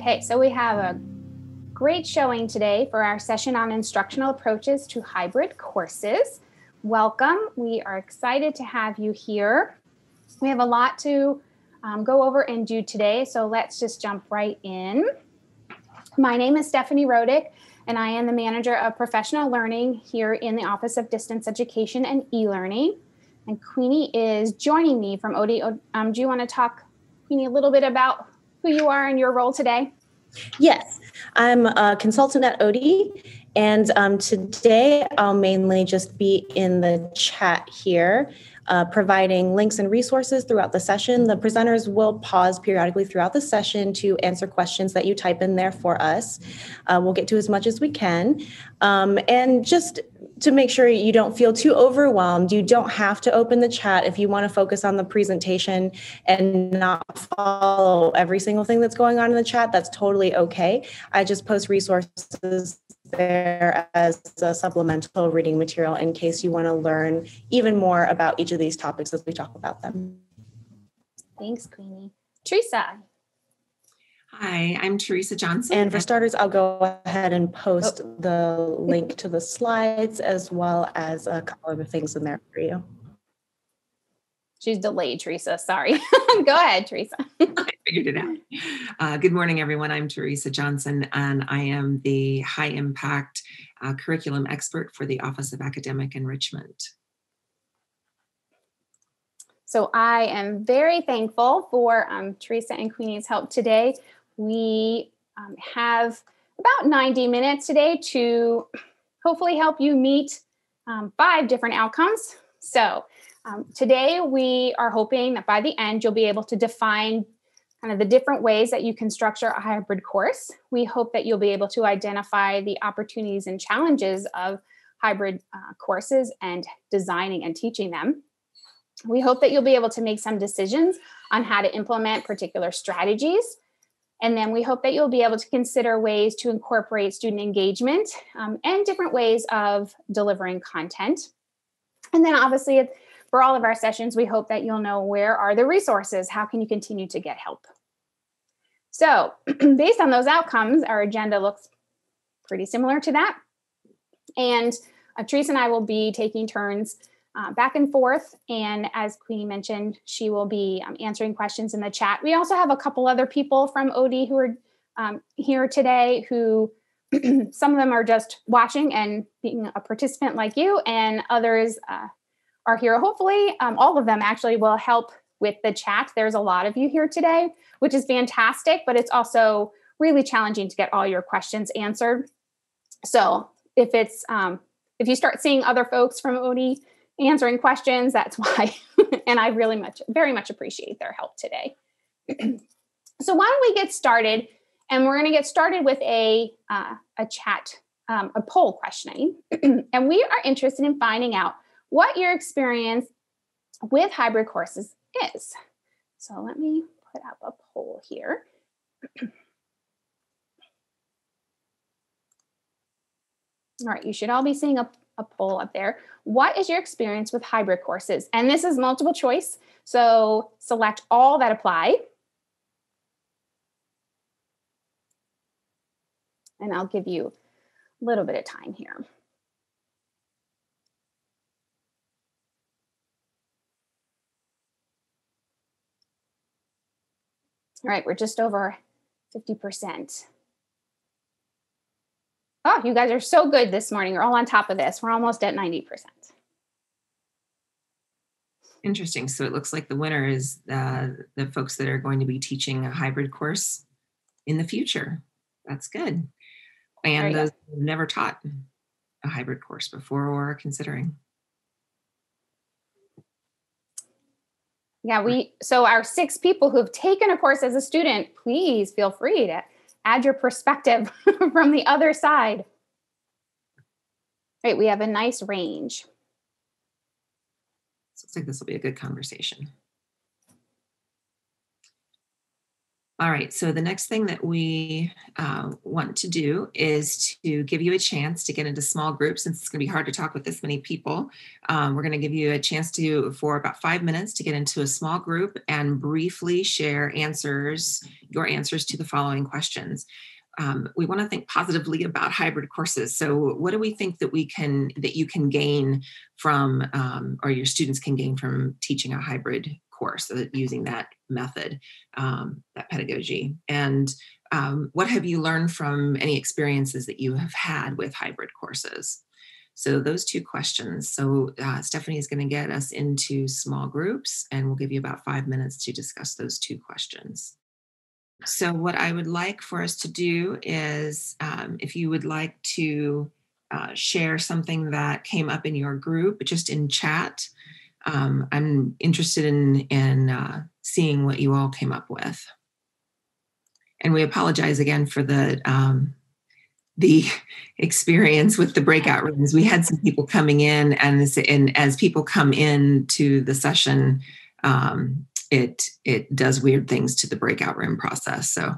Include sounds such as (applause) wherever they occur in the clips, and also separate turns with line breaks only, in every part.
Okay, so we have a great showing today for our session on instructional approaches to hybrid courses. Welcome. We are excited to have you here. We have a lot to um, go over and do today, so let's just jump right in. My name is Stephanie Rohdieck, and I am the manager of professional learning here in the Office of Distance Education and e-learning. And Queenie is joining me from OD. Um, do you want to talk, Queenie, a little bit about who you are and your role today?
Yes, I'm a consultant at OD, and um, today I'll mainly just be in the chat here, uh, providing links and resources throughout the session. The presenters will pause periodically throughout the session to answer questions that you type in there for us. Uh, we'll get to as much as we can. Um, and just to make sure you don't feel too overwhelmed, you don't have to open the chat if you want to focus on the presentation and not follow every single thing that's going on in the chat. That's totally okay. I just post resources there as a supplemental reading material in case you want to learn even more about each of these topics as we talk about them.
Thanks, Queenie. Teresa.
Hi, I'm Teresa Johnson.
And for starters, I'll go ahead and post oh. the link to the slides as well as a couple of things in there for you.
She's delayed, Teresa. Sorry. (laughs) Go ahead, Teresa. (laughs)
I figured it out. Uh, good morning, everyone. I'm Teresa Johnson, and I am the high impact uh, curriculum expert for the Office of Academic Enrichment.
So I am very thankful for um, Teresa and Queenie's help today. We um, have about 90 minutes today to hopefully help you meet um, five different outcomes. So um, today, we are hoping that by the end, you'll be able to define kind of the different ways that you can structure a hybrid course. We hope that you'll be able to identify the opportunities and challenges of hybrid uh, courses and designing and teaching them. We hope that you'll be able to make some decisions on how to implement particular strategies. And then we hope that you'll be able to consider ways to incorporate student engagement um, and different ways of delivering content. And then obviously, for all of our sessions, we hope that you'll know where are the resources, how can you continue to get help. So, (clears throat) based on those outcomes, our agenda looks pretty similar to that. And uh, and I will be taking turns uh, back and forth. And as Queenie mentioned, she will be um, answering questions in the chat. We also have a couple other people from OD who are um, here today who (clears throat) some of them are just watching and being a participant like you, and others uh, are here. Hopefully, um, all of them actually will help with the chat. There's a lot of you here today, which is fantastic, but it's also really challenging to get all your questions answered. So if it's um, if you start seeing other folks from OD answering questions, that's (laughs) why. and I really much, very much appreciate their help today. (clears throat) so why don't we get started? And we're going to get started with a uh, a chat, um, a poll questioning, (clears throat) and we are interested in finding out what your experience with hybrid courses is. So let me put up a poll here. (clears throat) All right, you should all be seeing a, a poll up there. What is your experience with hybrid courses? And this is multiple choice. So select all that apply. And I'll give you a little bit of time here. All right, we're just over 50%. Oh, you guys are so good this morning. You're all on top of this. We're almost at 90%.
Interesting. So it looks like the winner is uh, the folks that are going to be teaching a hybrid course in the future. That's good. And those who have never taught a hybrid course before or are considering.
Yeah, we so our six people who've taken a course as a student, please feel free to add your perspective (laughs) from the other side. Right, we have a nice range.
looks like this will be a good conversation. All right, so the next thing that we uh, want to do is to give you a chance to get into small groups since it's going to be hard to talk with this many people. Um, we're going to give you a chance to, for about five minutes, to get into a small group and briefly share answers, your answers to the following questions. Um, we want to think positively about hybrid courses. So, what do we think that we can, that you can gain from, um, or your students can gain from teaching a hybrid course uh, using that method, um, that pedagogy. And um, what have you learned from any experiences that you have had with hybrid courses? So those two questions. So uh, Stephanie is going to get us into small groups and we'll give you about five minutes to discuss those two questions. So what I would like for us to do is um, if you would like to uh, share something that came up in your group just in chat, um, I'm interested in in uh, seeing what you all came up with. And we apologize again for the um, the (laughs) experience with the breakout rooms. We had some people coming in, and this, and as people come in to the session, um, it it does weird things to the breakout room process. So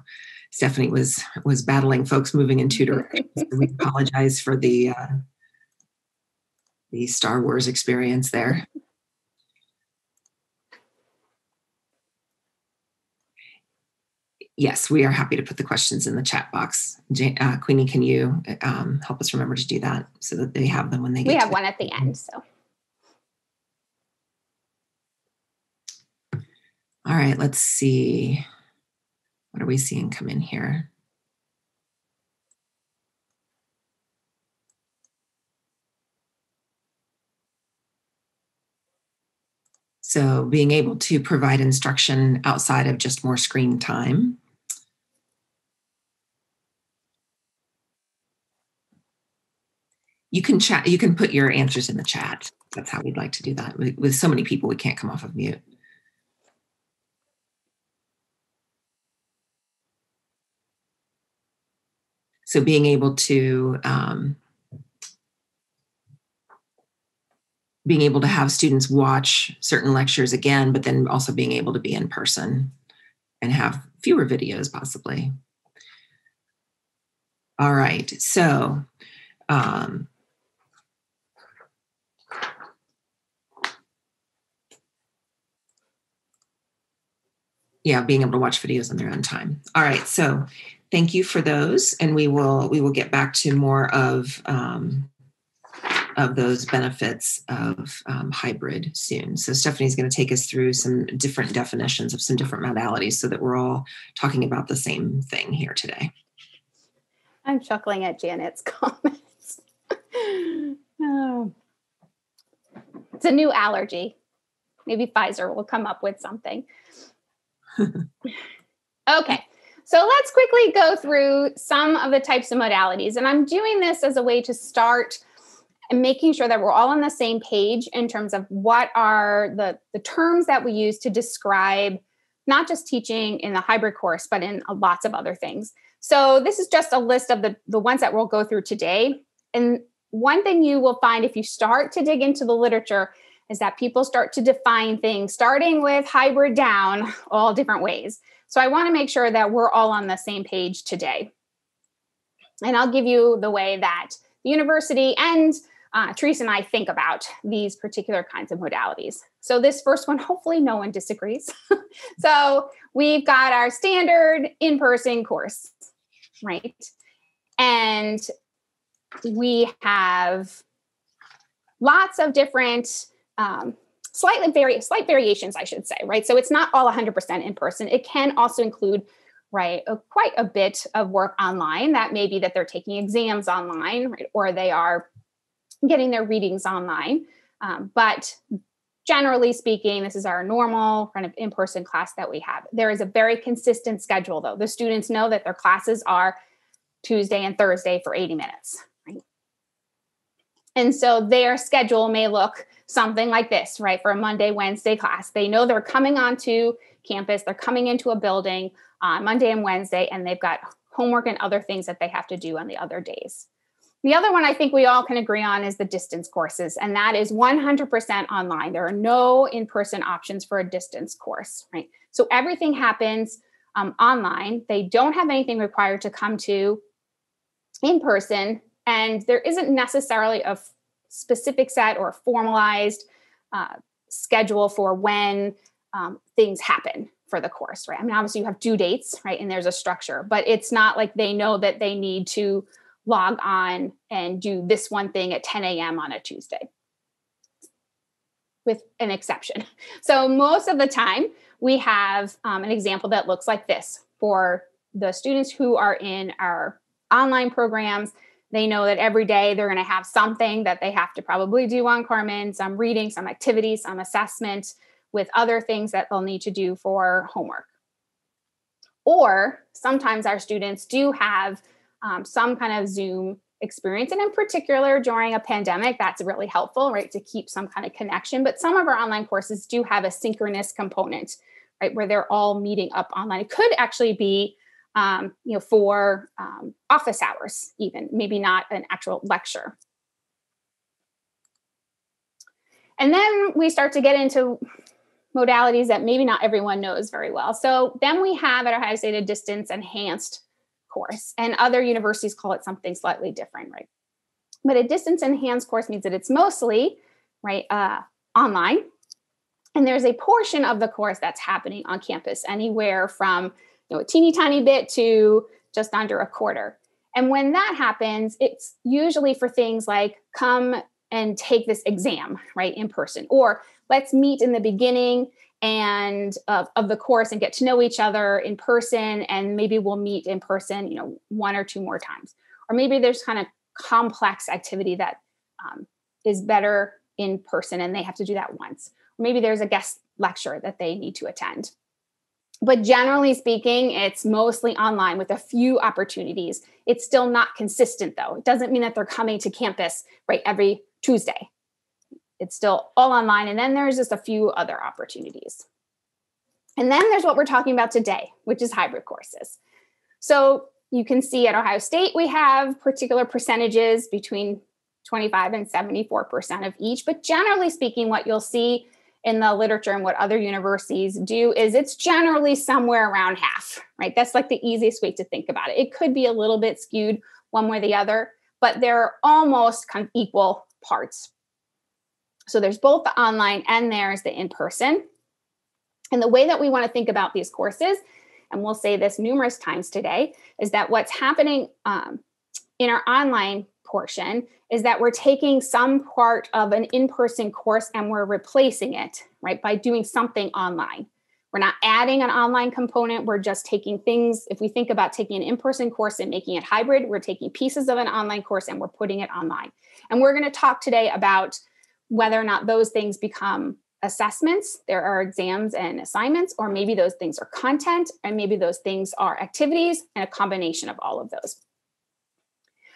Stephanie was was battling folks moving in two directions. We apologize for the uh, the Star Wars experience there. yes, we are happy to put the questions in the chat box. Uh, Queenie, can you um, help us remember to do that so that they have them when they get
We have one at the end, so.
All right, let's see. What are we seeing come in here? So, being able to provide instruction outside of just more screen time. you can chat you can put your answers in the chat that's how we'd like to do that with, so many people we can't come off of mute so being able to um, being able to have students watch certain lectures again but then also being able to be in person and have fewer videos possibly. All right so um, yeah being able to watch videos on their own time. All right so thank you for those and we will we will get back to more of um, of those benefits of um, hybrid soon. So stephanie's going to take us through some different definitions of some different modalities so that we're all talking about the same thing here today.
I'm chuckling at janet's (laughs) comments. Oh. it's a new allergy. Maybe pfizer will come up with something. (laughs) Okay. So let's quickly go through some of the types of modalities. And I'm doing this as a way to start making sure that we're all on the same page in terms of what are the, the terms that we use to describe not just teaching in the hybrid course, but in lots of other things. So this is just a list of the, the ones that we'll go through today. And one thing you will find if you start to dig into the literature is that people start to define things, starting with hybrid down, (laughs) all different ways. So I want to make sure that we're all on the same page today. And I'll give you the way that the university and uh, Teresa and I think about these particular kinds of modalities. So, this first one, (laughs) hopefully, no one disagrees. (laughs) so, we've got our standard in person course, right? And we have lots of different um, slightly vari- slight variations, I should say, right? So it's not all 100% in person. It can also include, right, a, quite a bit of work online. That may be that they're taking exams online, right, or they are getting their readings online. Um, but generally speaking, this is our normal kind of in person class that we have. There is a very consistent schedule, though. The students know that their classes are Tuesday and Thursday for 80 minutes? And so their schedule may look something like this, right? For a Monday, Wednesday class. They know they're coming onto campus, they're coming into a building on Monday and Wednesday, and they've got homework and other things that they have to do on the other days. The other one I think we all can agree on is the distance courses, and that is 100% online. There are no in person options for a distance course, right? So everything happens um, online. They don't have anything required to come to in person, and there isn't necessarily a f- specific set or formalized uh, schedule for when um, things happen for the course, right? I mean, obviously you have due dates, right? And there's a structure, but it's not like they know that they need to log on and do this one thing at 10 a.m. on a Tuesday, with an exception. (laughs) So, most of the time, we have um, an example that looks like this for the students who are in our online programs. They know that every day they're going to have something that they have to probably do on Carmen, some reading, some activity, some assessment, with other things that they'll need to do for homework. Or sometimes our students do have um, some kind of Zoom experience. And in particular, during a pandemic, that's really helpful, right, to keep some kind of connection. But some of our online courses do have a synchronous component, right, where they're all meeting up online. It could actually be, um, you know, for um, office hours, even maybe not an actual lecture. And then we start to get into modalities that maybe not everyone knows very well. So then we have at Ohio State a distance enhanced course, and other universities call it something slightly different, right? But a distance enhanced course means that it's mostly right uh, online, and there's a portion of the course that's happening on campus, anywhere from know a teeny tiny bit to just under a quarter. And when that happens, it's usually for things like come and take this exam right in person or let's meet in the beginning and of, the course and get to know each other in person and maybe we'll meet in person you know one or two more times. Or maybe there's kind of complex activity that um, is better in person and they have to do that once. Or maybe there's a guest lecture that they need to attend but generally speaking it's mostly online with a few opportunities it's still not consistent though it doesn't mean that they're coming to campus right every tuesday it's still all online. And then there's just a few other opportunities. And then there's what we're talking about today, which is hybrid courses. So you can see at Ohio State, we have particular percentages between 25 and 74% of each. But generally speaking, what you'll see in the literature and what other universities do is it's generally somewhere around half, right? That's like the easiest way to think about it. It could be a little bit skewed one way or the other, but they're almost kind of equal parts so there's both the online and there's the in person. And the way that we want to think about these courses, and we'll say this numerous times today, is that what's happening um, in our online portion is that we're taking some part of an in person course and we're replacing it, right, by doing something online. We're not adding an online component. We're just taking things. If we think about taking an in person course and making it hybrid, we're taking pieces of an online course and we're putting it online. And we're going to talk today about whether or not those things become assessments, there are exams and assignments, or maybe those things are content, and maybe those things are activities, and a combination of all of those.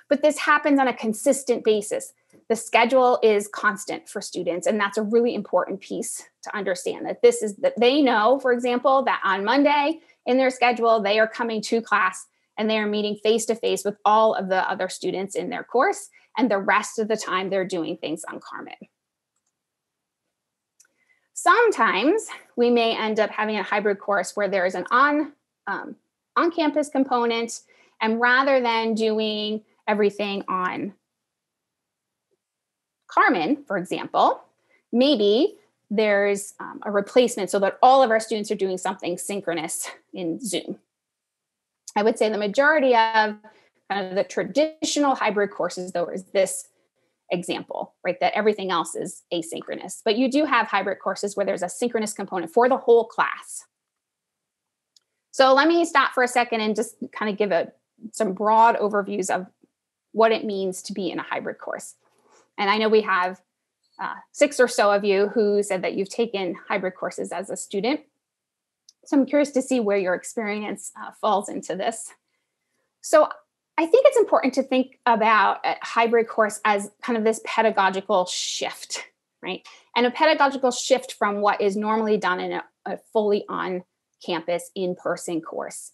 But this happens on a consistent basis. The schedule is constant for students, and that's a really important piece to understand that this is that they know, for example, that on Monday in their schedule, they are coming to class and they are meeting face to face with all of the other students in their course, and the rest of the time they're doing things on Carmen. Sometimes we may end up having a hybrid course where there is an on um, on campus component, and rather than doing everything on Carmen, for example, maybe there's um, a replacement so that all of our students are doing something synchronous in Zoom. I would say the majority of kind of the traditional hybrid courses, though, is this example, right? That everything else is asynchronous. But you do have hybrid courses where there's a synchronous component for the whole class. So let me stop for a second and just kind of give a, some broad overviews of what it means to be in a hybrid course. And I know we have uh, six or so of you who said that you've taken hybrid courses as a student. So I'm curious to see where your experience uh, falls into this. So I think it's important to think about a hybrid course as kind of this pedagogical shift, right? And a pedagogical shift from what is normally done in a, a fully on campus, in person course.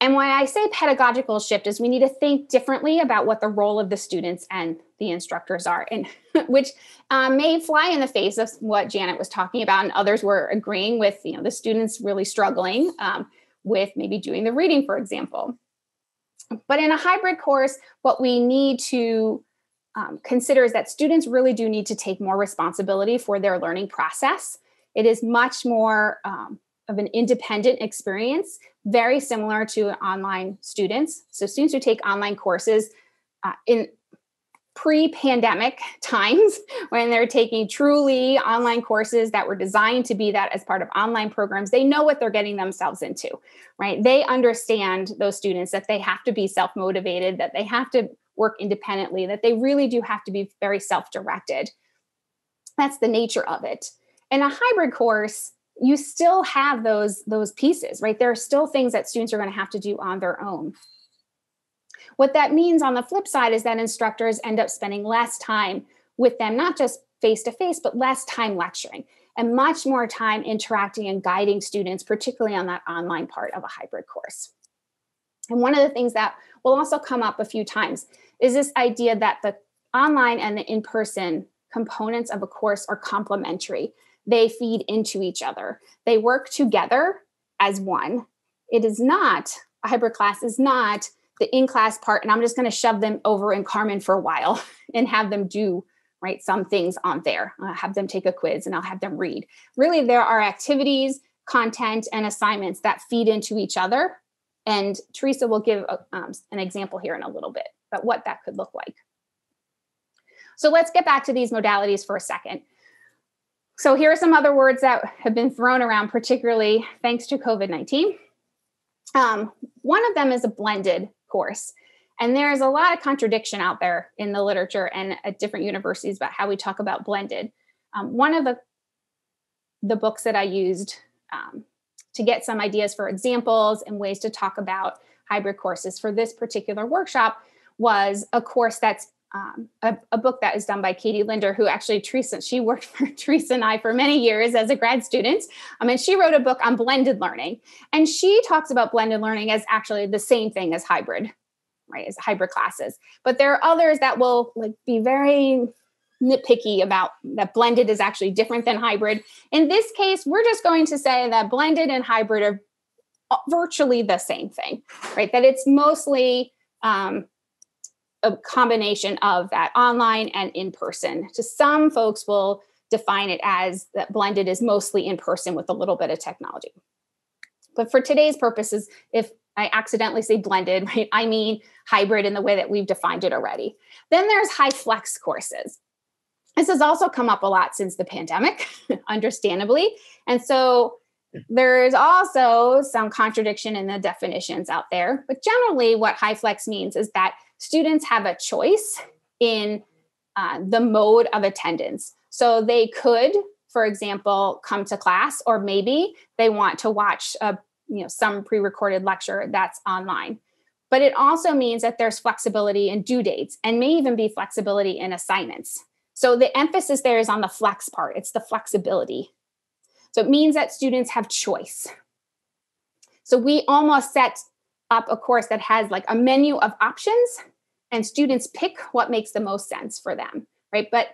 And when I say pedagogical shift, is we need to think differently about what the role of the students and the instructors are, and (laughs) which um, may fly in the face of what Janet was talking about, and others were agreeing with. You know, the students really struggling um, with maybe doing the reading, for example. But in a hybrid course, what we need to um, consider is that students really do need to take more responsibility for their learning process. It is much more um, of an independent experience, very similar to online students. So, students who take online courses uh, in pre pandemic times (laughs) when they're taking truly online courses that were designed to be that as part of online programs, they know what they're getting themselves into, right? They understand those students that they have to be self motivated, that they have to work independently, that they really do have to be very self directed. That's the nature of it. In a hybrid course, you still have those those pieces right? There are still things that students are going to have to do on their own. What that means on the flip side is that instructors end up spending less time with them not just face to face but less time lecturing and much more time interacting and guiding students particularly on that online part of a hybrid course. And one of the things that will also come up a few times is this idea that the online and the in-person components of a course are complementary they feed into each other. They work together as one. It is not, a hybrid class is not the in class part, and I'm just going to shove them over in Carmen for a while (laughs) and have them do right some things on there. I'll have them take a quiz and I'll have them read. Really, there are activities, content, and assignments that feed into each other. And Teresa will give a, um, an example here in a little bit, but what that could look like. So let's get back to these modalities for a second. So here are some other words that have been thrown around, particularly thanks to COVID 19. Um, one of them is a blended course. And there's a lot of contradiction out there in the literature and at different universities about how we talk about blended. Um, one of the the books that I used um, to get some ideas for examples and ways to talk about hybrid courses for this particular workshop was a course that's um, a, a, book that is done by Katie Linder, who actually Teresa, she worked (laughs) for Teresa and I for many years as a grad student. Um, and she wrote a book on blended learning. And she talks about blended learning as actually the same thing as hybrid, right? As hybrid classes. But there are others that will like be very nitpicky about that blended is actually different than hybrid. In this case, we're just going to say that blended and hybrid are uh, virtually the same thing, right? That it's mostly um, a combination of that online and in person. To some folks will define it as that blended is mostly in person with a little bit of technology. But for today's purposes, if I accidentally say blended, (laughs) right, I mean hybrid in the way that we've defined it already. Then there's HyFlex courses. This has also come up a lot since the pandemic, (laughs) understandably. And so there's also some contradiction in the definitions out there. But generally, what HyFlex means is that students have a choice in uh, the mode of attendance. So they could, for example, come to class, or maybe they want to watch a, you know some pre-recorded lecture that's online. But it also means that there's flexibility in due dates and may even be flexibility in assignments. So the emphasis there is on the flex part, it's the flexibility. So it means that students have choice. So we almost set up a course that has like a menu of options and students pick what makes the most sense for them, right? But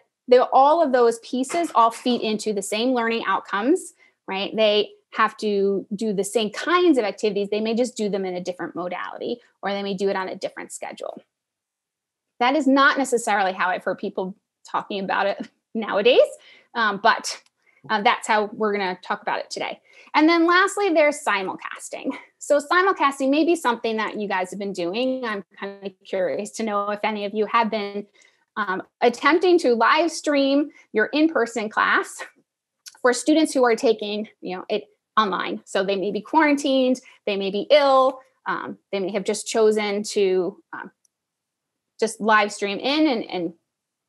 all of those pieces all feed into the same learning outcomes, right? They have to do the same kinds of activities. They may just do them in a different modality or they may do it on a different schedule. That is not necessarily how I've heard people talking about it nowadays, um, but uh, that's how we're going to talk about it today. And then lastly, there's simulcasting. So, simulcasting may be something that you guys have been doing. I'm kind of curious to know if any of you have been um, attempting to live stream your in person class for students who are taking you know, it online. So, they may be quarantined, they may be ill, um, they may have just chosen to um, just live stream in and, and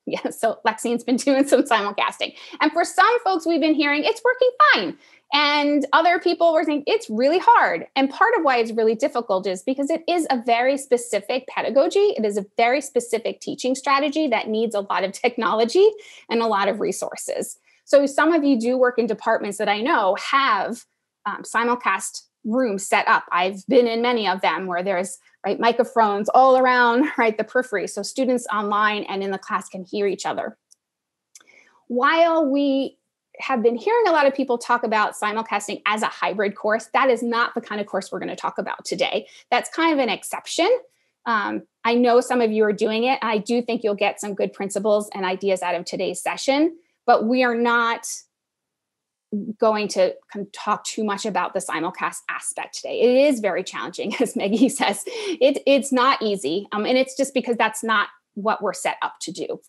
yeah, (laughs) so Lexine's been doing some simulcasting. And for some folks, we've been hearing it's working fine. And other people were saying it's really hard. And part of why it's really difficult is because it is a very specific pedagogy. It is a very specific teaching strategy that needs a lot of (laughs) technology and a lot of resources. So some of you do work in departments that I know have um, simulcast rooms set up. I've been in many of them where there's right microphones all around (laughs) right the periphery so students online and in the class can hear each other while we have been hearing a lot of people talk about simulcasting as a hybrid course. That is not the kind of course we're going to talk about today. That's kind of an exception. Um, I know some of you are doing it. I do think you'll get some good principles and ideas out of today's session, but we are not going to talk too much about the simulcast aspect today. It is very challenging, (laughs) as Maggie (laughs) says. It, it's not easy. Um, and it's just because that's not what we're set up to do.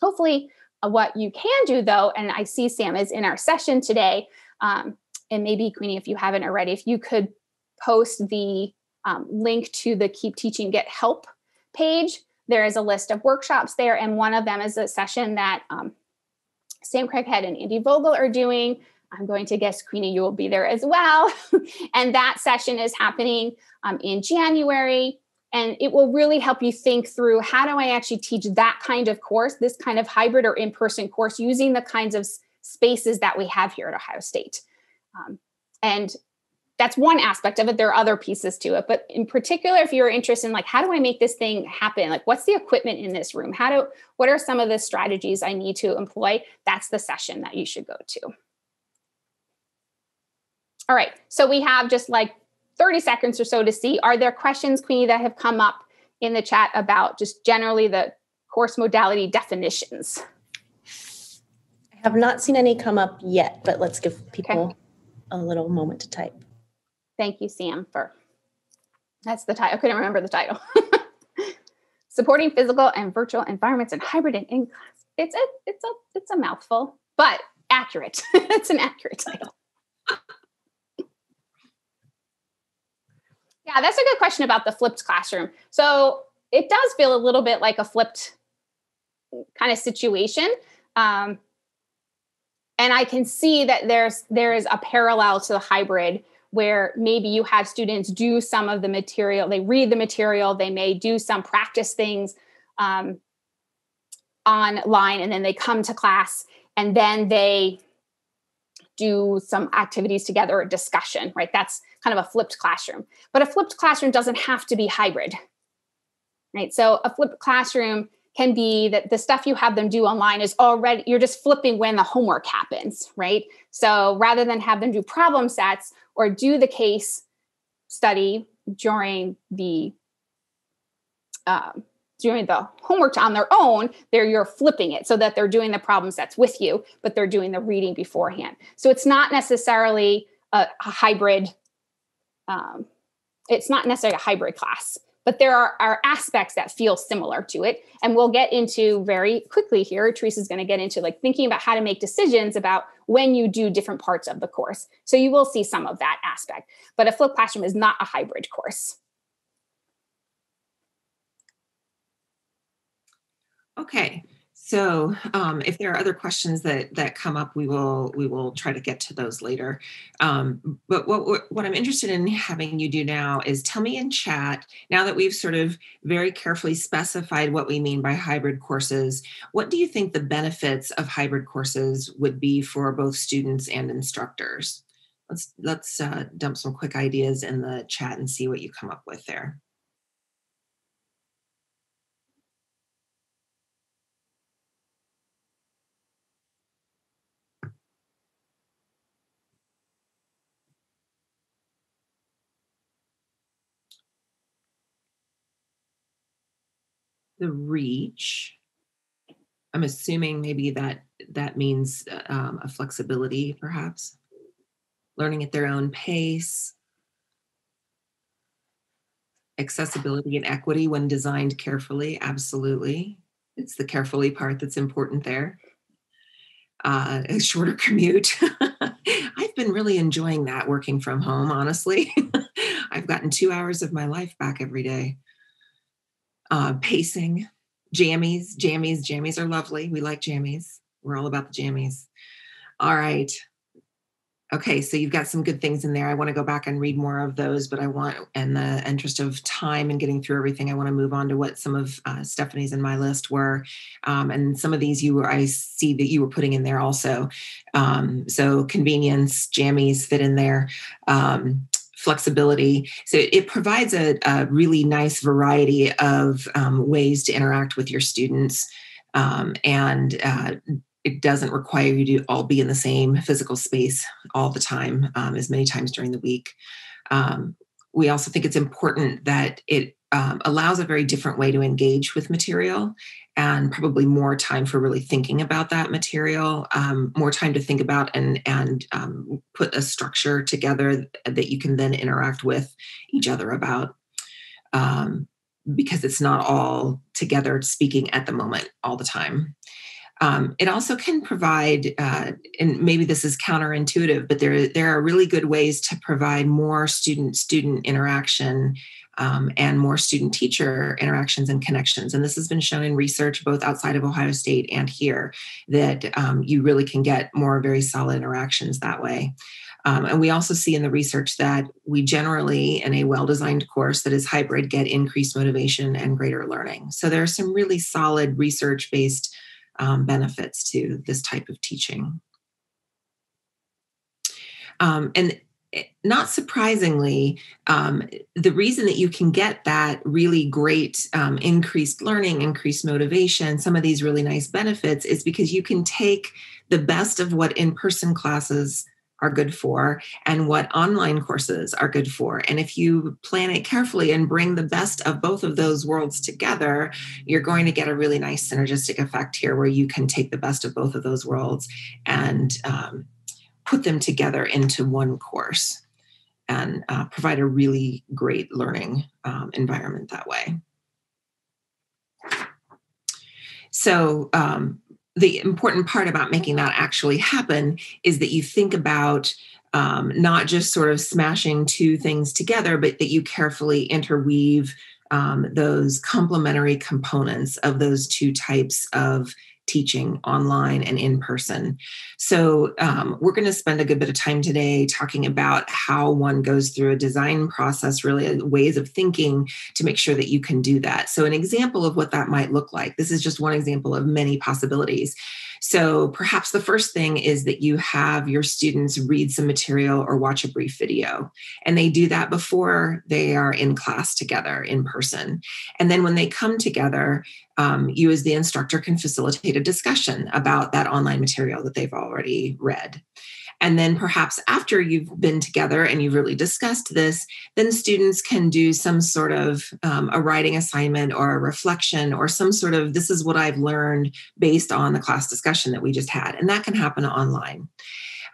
Hopefully, uh, what you can do though, and I see Sam is in our session today, um, and maybe Queenie, if you haven't already, if you could post the um, link to the Keep Teaching Get Help page. There is a list of workshops there, and one of them is a session that um, Sam Craighead and Andy Vogel are doing. I'm going to guess, Queenie, you will be there as well. (laughs) and that session is happening um, in January. And it will really help you think through how do I actually teach that kind of course, this kind of hybrid or in person course, using the kinds of spaces that we have here at Ohio State. Um, and that's one aspect of it. There are other pieces to it. But in particular if you're interested in like how do i make this thing happen? Like what's the equipment in this room? How do what are some of the strategies i need to employ? That's the session that you should go to. All right. So we have just like 30 seconds or so to see. Are there questions queenie that have come up in the chat about just generally the course modality definitions?
I have not seen any come up yet but let's give people okay. a little moment to type
Thank you, Sam, for that's the title. I couldn't remember the title. (laughs) Supporting physical and virtual environments and hybrid and in class. It's a it's a it's a mouthful, but accurate. (laughs) it's an accurate title. yeah, that's a good question about the flipped classroom. So it does feel a little bit like a flipped kind of situation. Um, and I can see that there's there is a parallel to the hybrid where maybe you have students do some of the material, they read the material, they may do some practice things um, online, and then they come to class and then they do some activities together or discussion, right? That's kind of a flipped classroom. But a flipped classroom doesn't have to be hybrid, right? So a flipped classroom can be that the stuff you have them do online is already you're just flipping when the homework happens right? So rather than have them do problem sets or do the case study during the um, doing the homework on their own there you're flipping it so that they're doing the problem sets with you but they're doing the reading beforehand. So it's not necessarily a, a hybrid um, it's not necessarily a hybrid class but there are, are aspects that feel similar to it. And we'll get into very quickly here teresa's going to get into like thinking about how to make decisions about when you do different parts of the course. So you will see some of that aspect but a flipped classroom is not a hybrid course.
Okay so um, if there are other questions that that come up, we will we will try to get to those later. Um, but what what I'm interested in having you do now is tell me in chat now that we've sort of very carefully specified what we mean by hybrid courses. What do you think the benefits of hybrid courses would be for both students and instructors? Let's let's uh, dump some quick ideas in the chat and see what you come up with there. The reach i'm assuming maybe that that means um, a flexibility perhaps learning at their own pace. Accessibility and equity when designed carefully absolutely. It's the carefully part that's important there. Uh, a shorter commute. (laughs) I've been really enjoying that working from home honestly. (laughs) I've gotten two hours of my life back every day uh, pacing, jammies, jammies, jammies are lovely. We like jammies. We're all about the jammies. All right. Okay, so you've got some good things in there. I want to go back and read more of those, but I want, in the interest of time and getting through everything, I want to move on to what some of uh, Stephanie's in my list were, um, and some of these you were, I see that you were putting in there also. Um, so convenience, jammies fit in there. Um, flexibility. So it provides a, a really nice variety of um, ways to interact with your students um, and uh, it doesn't require you to all be in the same physical space all the time, um, as many times during the week. Um, we also think it's important that it um, allows a very different way to engage with material and probably more time for really thinking about that material um, more time to think about and and um, put a structure together that you can then interact with each other about um, because it's not all together speaking at the moment all the time. Um, it also can provide, uh, and maybe this is counterintuitive, but there, there are really good ways to provide more student student interaction um, and more student teacher interactions and connections. And this has been shown in research both outside of Ohio State and here that um, you really can get more very solid interactions that way. Um, and we also see in the research that we generally, in a well designed course that is hybrid, get increased motivation and greater learning. So there are some really solid research based um, benefits to this type of teaching. Um, and not surprisingly, um, the reason that you can get that really great um, increased learning, increased motivation, some of these really nice benefits is because you can take the best of what in person classes are good for and what online courses are good for. And if you plan it carefully and bring the best of both of those worlds together, you're going to get a really nice synergistic effect here where you can take the best of both of those worlds and um, put them together into one course and uh, provide a really great learning um, environment that way. So, um, the important part about making that actually happen is that you think about um, not just sort of smashing two things together, but that you carefully interweave um, those complementary components of those two types of teaching online and in person. So, um, we're going to spend a good bit of time today talking about how one goes through a design process, really uh, ways of thinking to make sure that you can do that. So, an example of what that might look like this is just one example of many possibilities. So, perhaps the first thing is that you have your students read some material or watch a brief video, and they do that before they are in class together in person. And then when they come together, um, you as the instructor can facilitate a discussion about that online material that they've already read. And then perhaps after you've been together and you've really discussed this, then students can do some sort of um, a writing assignment or a reflection or some sort of this is what I've learned based on the class discussion that we just had. And that can happen online.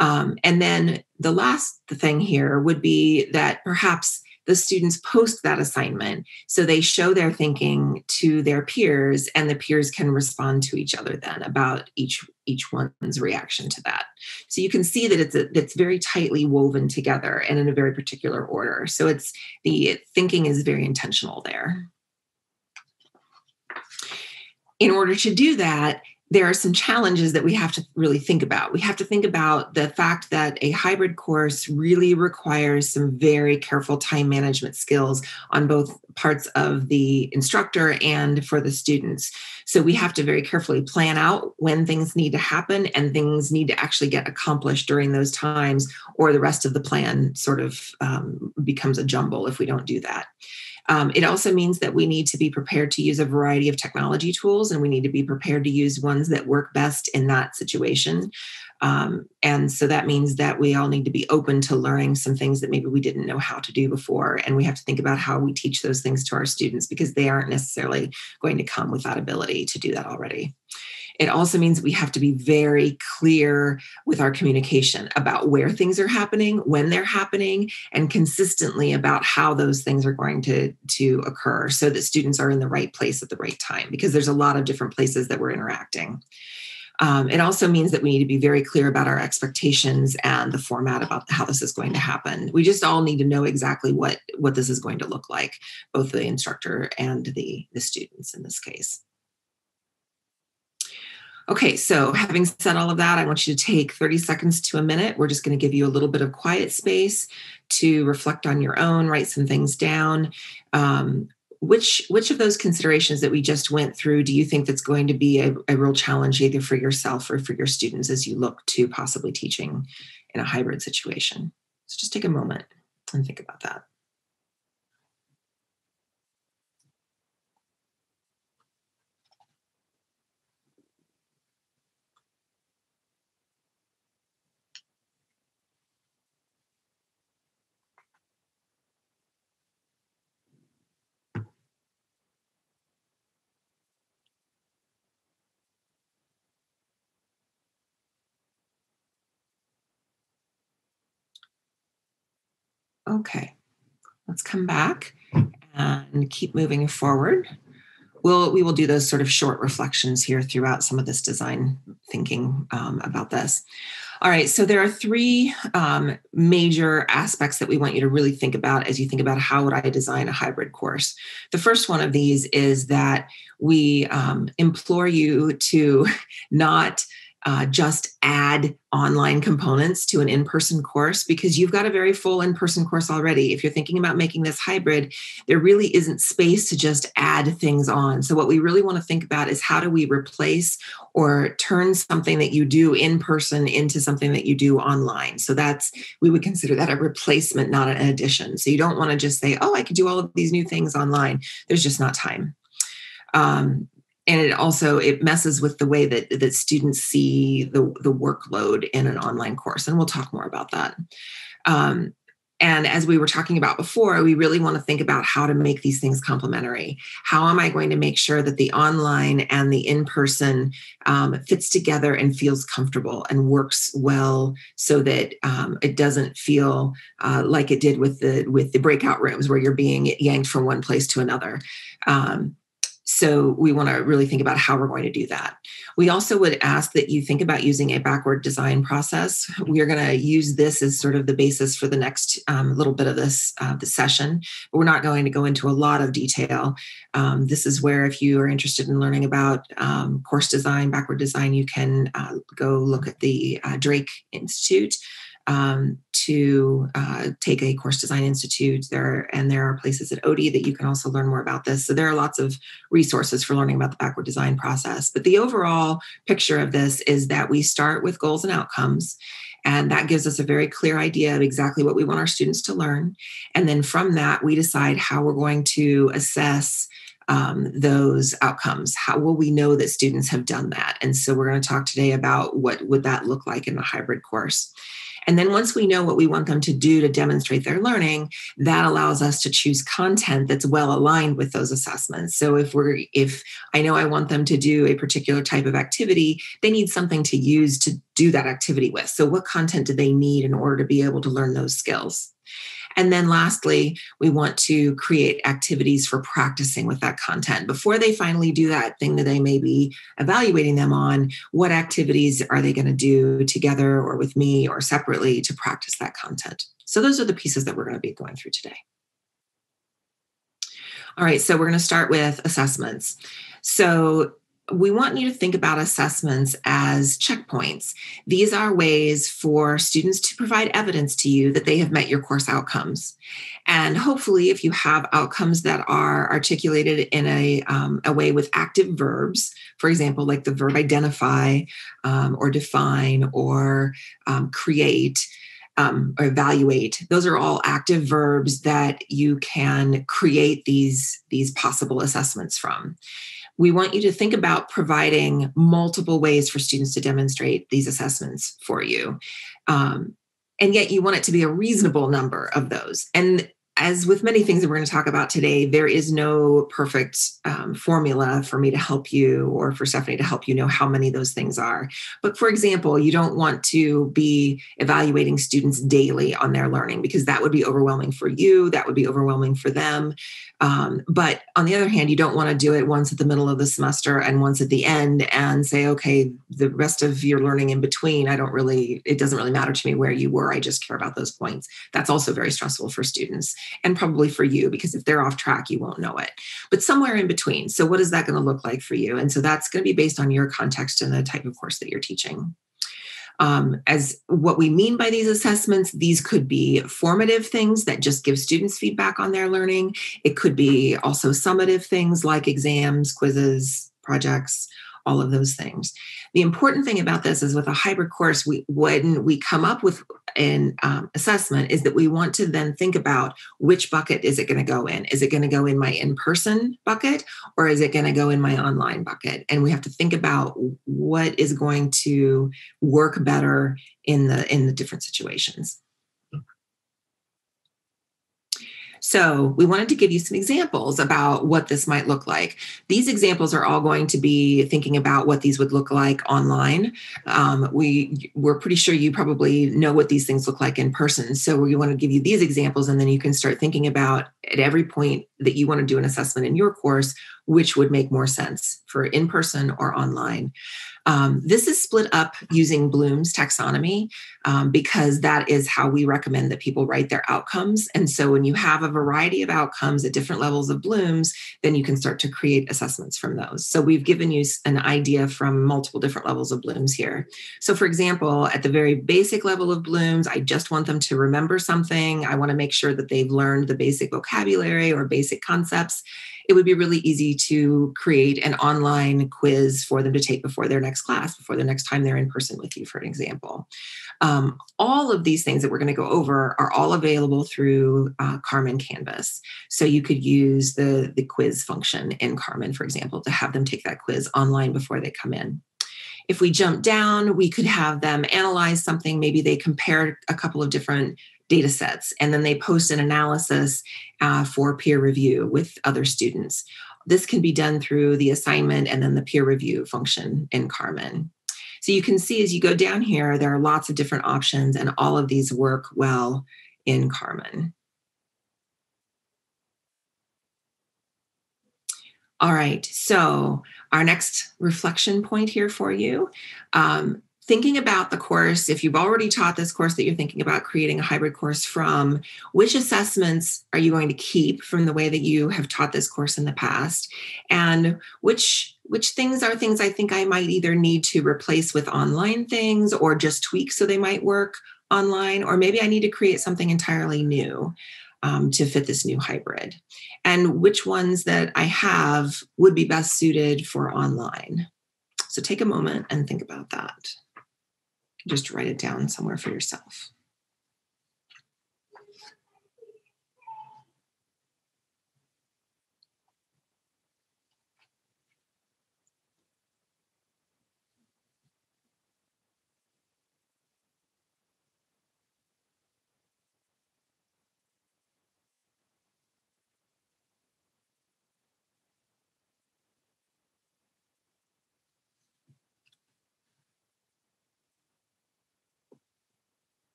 Um, and then the last thing here would be that perhaps the students post that assignment. So they show their thinking to their peers and the peers can respond to each other then about each each one's reaction to that. So you can see that it's a, it's very tightly woven together and in a very particular order. So it's the thinking is very intentional there. In order to do that there are some challenges that we have to really think about. We have to think about the fact that a hybrid course really requires some very careful time management skills on both parts of the instructor and for the students. So we have to very carefully plan out when things need to happen and things need to actually get accomplished during those times, or the rest of the plan sort of um, becomes a jumble if we don't do that. Um, it also means that we need to be prepared to use a variety of technology tools and we need to be prepared to use ones that work best in that situation. Um, and so that means that we all need to be open to learning some things that maybe we didn't know how to do before. And we have to think about how we teach those things to our students because they aren't necessarily going to come with that ability to do that already. It also means we have to be very clear with our communication about where things are happening, when they're happening, and consistently about how those things are going to, to occur so that students are in the right place at the right time, because there's a lot of different places that we're interacting. Um, it also means that we need to be very clear about our expectations and the format about how this is going to happen. We just all need to know exactly what what this is going to look like, both the instructor and the the students in this case. Okay, so having said all of that, I want you to take 30 seconds to a minute. We're just going to give you a little bit of quiet space to reflect on your own, write some things down. Um, which which of those considerations that we just went through do you think that's going to be a, a real challenge either for yourself or for your students as you look to possibly teaching in a hybrid situation? So just take a moment and think about that. Okay, let's come back and keep moving forward. We'll, we will do those sort of short reflections here throughout some of this design thinking um, about this. All right, so there are three um, major aspects that we want you to really think about as you think about how would I design a hybrid course. The first one of these is that we um, implore you to (laughs) not uh, just add online components to an in person course because you've got a very full in person course already. If you're thinking about making this hybrid, there really isn't space to just add things on. So, what we really want to think about is how do we replace or turn something that you do in person into something that you do online. So, that's we would consider that a replacement, not an addition. So, you don't want to just say, oh, I could do all of these new things online. There's just not time. Um, and it also it messes with the way that that students see the the workload in an online course and we'll talk more about that. Um, and as we were talking about before we really want to think about how to make these things complementary. How am i going to make sure that the online and the in-person um, fits together and feels comfortable and works well so that um, it doesn't feel uh, like it did with the with the breakout rooms where you're being yanked from one place to another? Um, so we want to really think about how we're going to do that. We also would ask that you think about using a backward design process. We are going to use this as sort of the basis for the next um, little bit of this uh, the session. But we're not going to go into a lot of detail. Um, this is where, if you are interested in learning about um, course design, backward design, you can uh, go look at the uh, Drake Institute um, to uh, take a course design institute. There and there are places at ODEE that you can also learn more about this. So there are lots of resources for learning about the backward design process. But the overall picture of this is that we start with goals and outcomes and that gives us a very clear idea of exactly what we want our students to learn. And then from that we decide how we're going to assess um, those outcomes. How will we know that students have done that? And so we're going to talk today about what would that look like in a hybrid course and then once we know what we want them to do to demonstrate their learning, that allows us to choose content that's well aligned with those assessments. So if we're if I know I want them to do a particular type of activity, they need something to use to do that activity with. So what content do they need in order to be able to learn those skills? And then lastly, we want to create activities for practicing with that content. Before they finally do that thing that they may be evaluating them on, what activities are they going to do together or with me or separately to practice that content? So those are the pieces that we're going to be going through today. All right, so we're going to start with assessments. So we want you to think about assessments as checkpoints. These are ways for students to provide evidence to you that they have met your course outcomes. And hopefully, if you have outcomes that are articulated in a, um, a way with active verbs, for example, like the verb identify um, or define or um, create, um, or evaluate those are all active verbs that you can create these these possible assessments from we want you to think about providing multiple ways for students to demonstrate these assessments for you. Um, and yet you want it to be a reasonable number of those. And as with many things that we're going to talk about today, there is no perfect um, formula for me to help you or for Stephanie to help you know how many those things are. But for example, you don't want to be evaluating students daily on their learning because that would be overwhelming for you, that would be overwhelming for them. Um, but on the other hand, you don't want to do it once at the middle of the semester and once at the end and say, okay, the rest of your learning in between, I don't really, it doesn't really matter to me where you were. I just care about those points. That's also very stressful for students and probably for you because if they're off track, you won't know it. But somewhere in between. So, what is that going to look like for you? And so that's going to be based on your context and the type of course that you're teaching um, as what we mean by these assessments. These could be formative things that just give students feedback on their learning. It could be also summative things like exams, quizzes, projects, all of those things. The important thing about this is with a hybrid course, we when we come up with an um, assessment, is that we want to then think about which bucket is it going to go in? Is it going to go in my in-person bucket or is it going to go in my online bucket? And we have to think about what is going to work better in the in the different situations. So we wanted to give you some examples about what this might look like. These examples are all going to be thinking about what these would look like online. Um, we we're pretty sure you probably know what these things look like in person. So we want to give you these examples, and then you can start thinking about at every point that you want to do an assessment in your course, which would make more sense for in person or online. Um, this is split up using Bloom's taxonomy um, because that is how we recommend that people write their outcomes. And so when you have a variety of outcomes at different levels of Bloom's, then you can start to create assessments from those. So we've given you an idea from multiple different levels of Bloom's here. So for example, at the very basic level of Bloom's, I just want them to remember something. I want to make sure that they've learned the basic vocabulary or basic concepts it would be really easy to create an online quiz for them to take before their next class, before the next time they're in person with you, for an example. Um, all of these things that we're going to go over are all available through uh, Carmen Canvas. So you could use the, the quiz function in Carmen, for example, to have them take that quiz online before they come in. If we jump down, we could have them analyze something. Maybe they compare a couple of different data sets and then they post an analysis uh, for peer review with other students. This can be done through the assignment and then the peer review function in Carmen. So you can see as you go down here, there are lots of different options, and all of these work well in Carmen. All right, so our next reflection point here for you um, thinking about the course, if you've already taught this course that you're thinking about creating a hybrid course from, which assessments are you going to keep from the way that you have taught this course in the past? And which which things are things I think I might either need to replace with online things or just tweak so they might work online, or maybe I need to create something entirely new um, to fit this new hybrid. And which ones that I have would be best suited for online. So take a moment and think about that just write it down somewhere for yourself.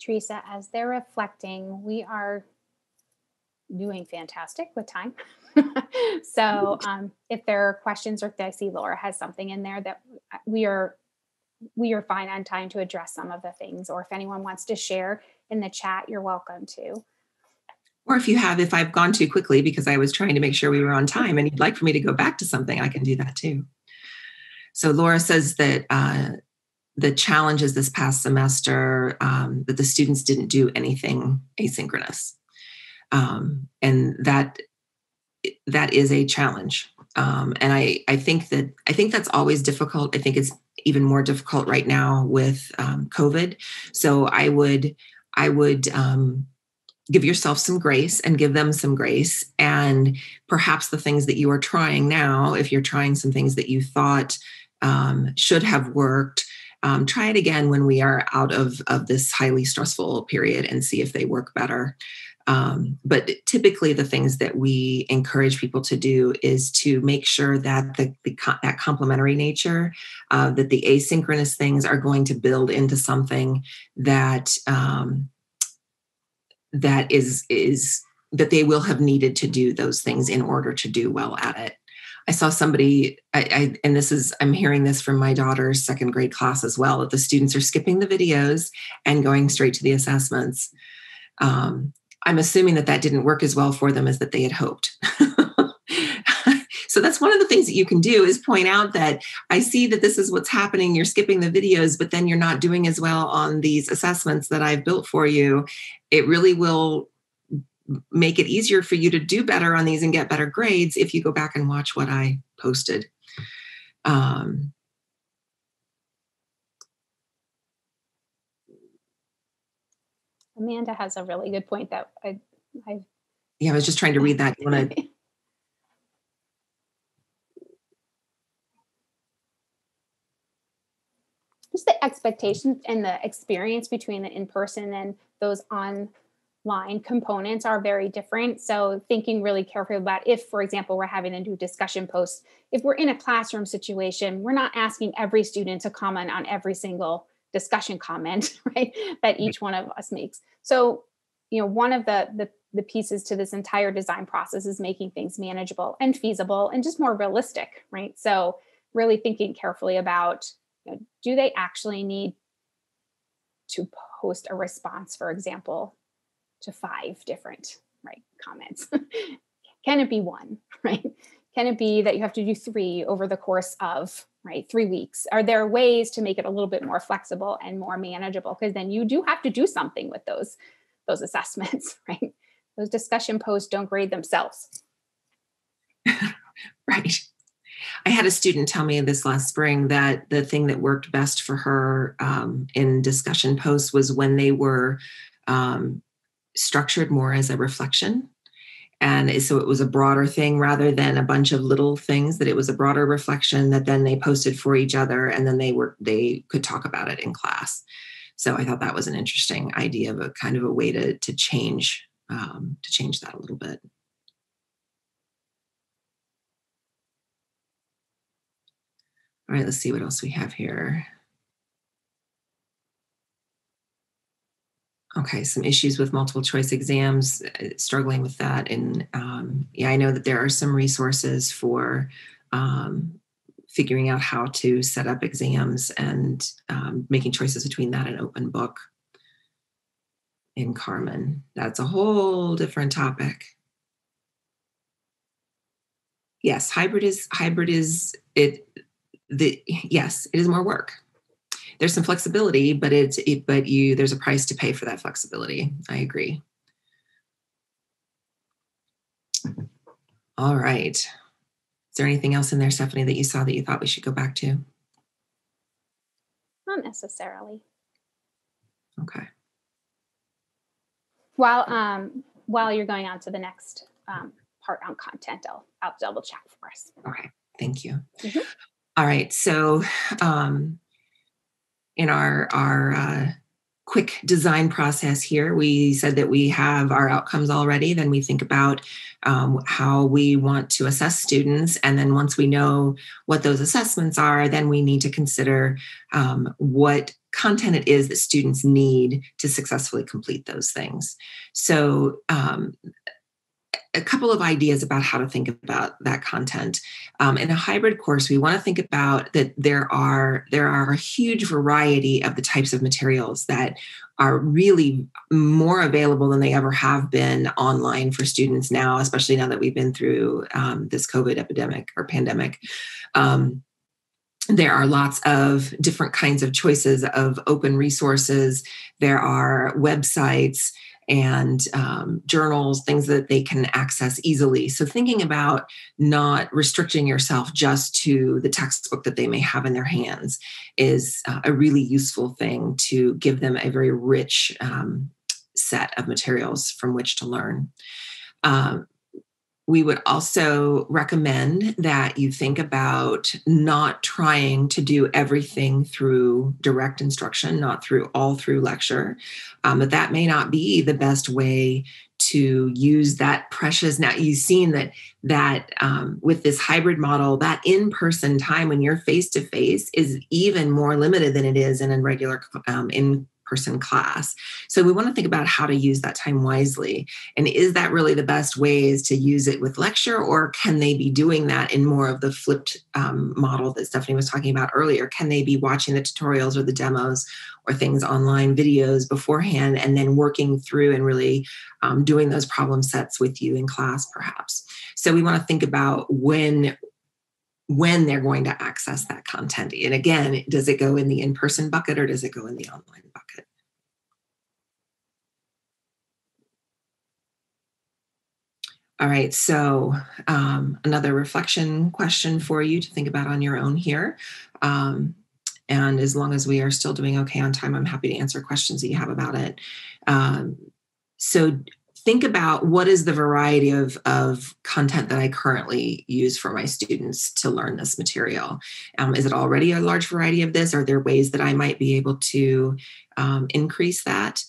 Teresa, as they're reflecting, we are doing fantastic with time. (laughs) so um, if there are questions or if I see Laura has something in there that we are we are fine on time to address some of the things or if anyone wants to share in the chat you're welcome to
or if you have if i've gone too quickly because i was trying to make sure we were on time and you'd like for me to go back to something i can do that too so laura says that uh, the challenges this past semester um, that the students didn't do anything asynchronous. Um, and that that is a challenge. Um, and I, I think that i think that's always difficult. I think it's even more difficult right now with um, covid. So i would i would um, give yourself some grace and give them some grace. And perhaps the things that you are trying now if you're trying some things that you thought um, should have worked um, try it again when we are out of, of this highly stressful period and see if they work better. Um, but typically, the things that we encourage people to do is to make sure that the, the that complementary nature, uh, that the asynchronous things are going to build into something that um, that is is that they will have needed to do those things in order to do well at it. I saw somebody, I, I, and this is, I'm hearing this from my daughter's second grade class as well, that the students are skipping the videos and going straight to the assessments. Um, I'm assuming that that didn't work as well for them as that they had hoped. (laughs) so that's one of the things that you can do is point out that I see that this is what's happening. You're skipping the videos, but then you're not doing as well on these assessments that I've built for you. It really will make it easier for you to do better on these and get better grades if you go back and watch what I posted. Um,
Amanda has a really good point that I, I
yeah, I was just trying to read that. You want to (laughs)
just the expectations and the experience between the in-person and those online components are very different. So thinking really carefully about if, for example, we're having a new discussion post, if we're in a classroom situation, we're not asking every student to comment on every single discussion comment, (laughs) right? That mm-hmm. each one of us makes. So, you know, one of the the the pieces to this entire design process is making things manageable and feasible and just more realistic, right? So, really thinking carefully about you know, do they actually need to post a response, for example, to five different right comments? (laughs) Can it be one, (laughs) right? Can it be that you have to do three over the course of right three weeks? Are there ways to make it a little bit more flexible and more manageable? Because then you do have to do something with those those assessments, (laughs) right? Those discussion posts don't grade themselves.
right. I had a student tell me this last spring that the thing that worked best for her um, in discussion posts was when they were um, structured more as a reflection. And so it was a broader thing rather than a bunch of little things, that it was a broader reflection that then they posted for each other and then they were they could talk about it in class. So I thought that was an interesting idea of a kind of a way to, to change um, to change that a little bit. All right, let's see what else we have here. Okay, some issues with multiple choice exams, uh, struggling with that. And um, yeah, I know that there are some resources for um, figuring out how to set up exams and um, making choices between that and open book in Carmen. That's a whole different topic. Yes, hybrid is hybrid is it the yes, it is more work. There's some flexibility, but it's it, but you there's a price to pay for that flexibility. I agree. All right. Is there anything else in there, Stephanie, that you saw that you thought we should go back to?
Not necessarily.
Okay.
While um while you're going on to the next um, part on content, I'll I'll double check for us.
Okay. Thank you. Mm-hmm. All right. So, um, in our our uh, quick design process here, we said that we have our outcomes already. Then we think about um, how we want to assess students, and then once we know what those assessments are, then we need to consider um, what content it is that students need to successfully complete those things. So um, a couple of ideas about how to think about that content. Um, in a hybrid course, we want to think about that there are there are a huge variety of the types of materials that are really more available than they ever have been online for students now, especially now that we've been through um, this COVID epidemic or pandemic. Um, there are lots of different kinds of choices of open resources. There are websites and um, journals, things that they can access easily. So, thinking about not restricting yourself just to the textbook that they may have in their hands is uh, a really useful thing to give them a very rich um, set of materials from which to learn. Um, we would also recommend that you think about not trying to do everything through direct instruction, not through all through lecture. Um, that that may not be the best way to use that precious. Now you've seen that that um, with this hybrid model, that in-person time when you're face to face is even more limited than it is in a regular um, in person class. So we want to think about how to use that time wisely. And is that really the best ways to use it with lecture, or can they be doing that in more of the flipped um, model that Stephanie was talking about earlier? Can they be watching the tutorials or the demos or things online videos beforehand and then working through and really um, doing those problem sets with you in class, perhaps? So we want to think about when when they're going to access that content. And again, does it go in the in person bucket or does it go in the online bucket? All right, so um, another reflection question for you to think about on your own here. Um, and as long as we are still doing okay on time, I'm happy to answer questions that you have about it. Um, so think about what is the variety of, of content that I currently use for my students to learn this material. Um, is it already a large variety of this? Are there ways that I might be able to um, increase that?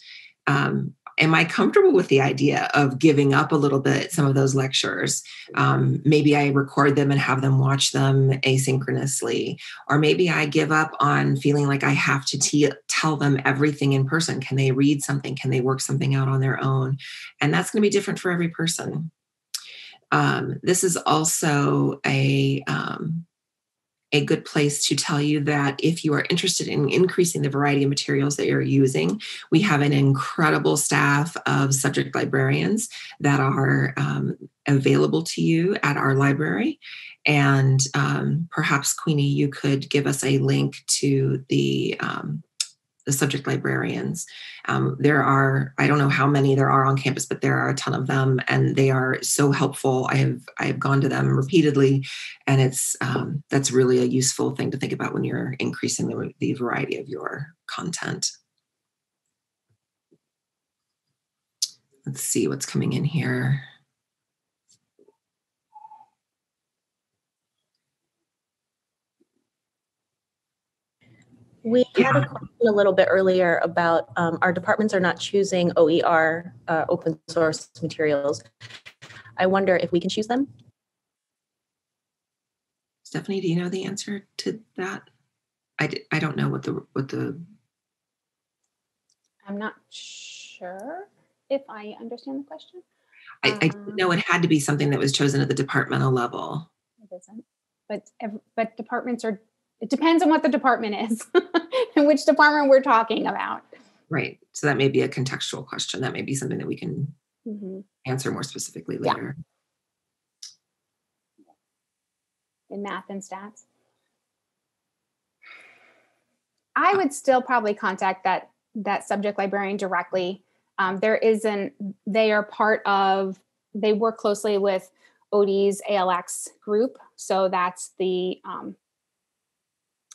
Um, am I comfortable with the idea of giving up a little bit some of those lectures? Um, maybe I record them and have them watch them asynchronously, or maybe I give up on feeling like I have to te- tell them everything in person. Can they read something? Can they work something out on their own? And that's going to be different for every person. Um, this is also a um, a good place to tell you that if you are interested in increasing the variety of materials that you're using, we have an incredible staff of subject librarians that are um, available to you at our library. And um, perhaps, Queenie, you could give us a link to the um, the subject librarians. Um, there are, I don't know how many there are on campus, but there are a ton of them, and they are so helpful. I have I have gone to them repeatedly, and it's um, that's really a useful thing to think about when you're increasing the, the variety of your content. Let's see what's coming in here.
We had a question a little bit earlier about um, our departments are not choosing OER uh, open source materials. I wonder if we can choose them.
Stephanie, do you know the answer to that? I, I don't know what the what the.
I'm not sure if I understand the question.
I, I um, know it had to be something that was chosen at the departmental level.
It isn't, but but departments are it depends on what the department is (laughs) and which department we're talking about.
Right. So that may be a contextual question. That may be something that we can mm-hmm. answer more specifically later. Yeah.
In math and stats. I would still probably contact that that subject librarian directly. Um, there isn't. They are part of. They work closely with ODEE's ALX group, so that's the um,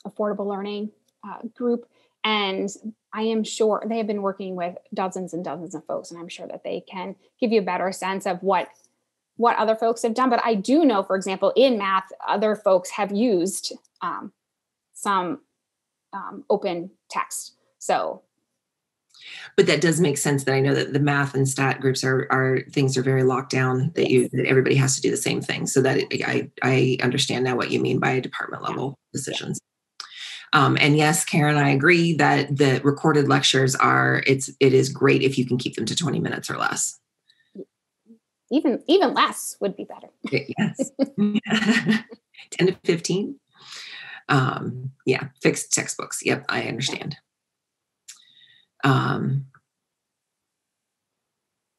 affordable learning uh, group. And I am sure they have been working with dozens and dozens of folks, and I'm sure that they can give you a better sense of what what other folks have done. But I do know, for example, in math, other folks have used um, some um, open text. So
but that does make sense that I know that the math and stat groups are are things are very locked down that you that everybody has to do the same thing. So that it, I I understand now what you mean by department level decisions. Um, and yes, Karen, I agree that the recorded lectures are it's it is great if you can keep them to 20 minutes or less.
Even even less would be better.
yes. (laughs) (laughs) 10 to 15. Um, yeah, fixed textbooks. Yep, I understand. Um,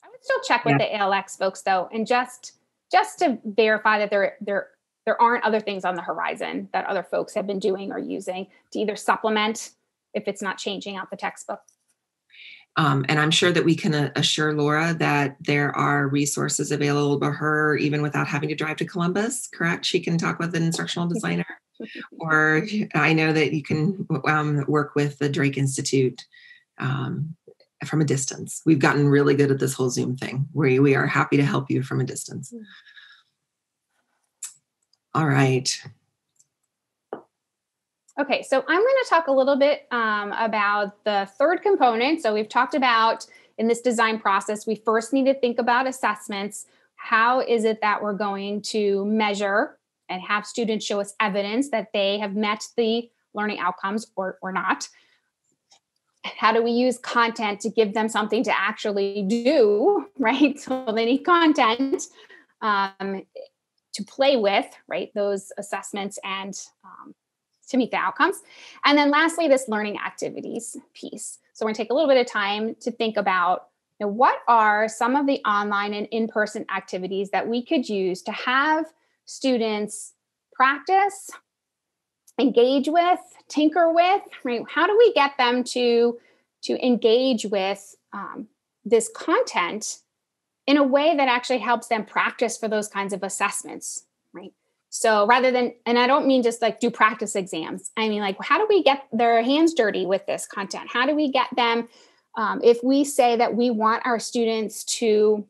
I would still check with yeah. the ALX folks though, and just just to verify that they're they're there aren't other things on the horizon that other folks have been doing or using to either supplement if it's not changing out the textbook.
Um, and I'm sure that we can uh, assure Laura that there are resources available to her even without having to drive to Columbus, correct? She can talk with an instructional designer. (laughs) or I know that you can um, work with the Drake Institute um, from a distance. We've gotten really good at this whole Zoom thing where we are happy to help you from a distance. All right.
Okay, so I'm going to talk a little bit um, about the third component. So we've talked about in this design process, we first need to think about assessments. How is it that we're going to measure and have students show us evidence that they have met the learning outcomes or, or not? How do we use content to give them something to actually do, (laughs) right? So they need content. Um, to play with, right? Those assessments and um, to meet the outcomes. And then lastly, this learning activities piece. So we're gonna take a little bit of time to think about you know, what are some of the online and in-person activities that we could use to have students practice, engage with, tinker with, right? How do we get them to, to engage with um, this content in a way that actually helps them practice for those kinds of assessments, right? So rather than, and I don't mean just like do practice exams, I mean like, how do we get their hands dirty with this content? How do we get them? Um, if we say that we want our students to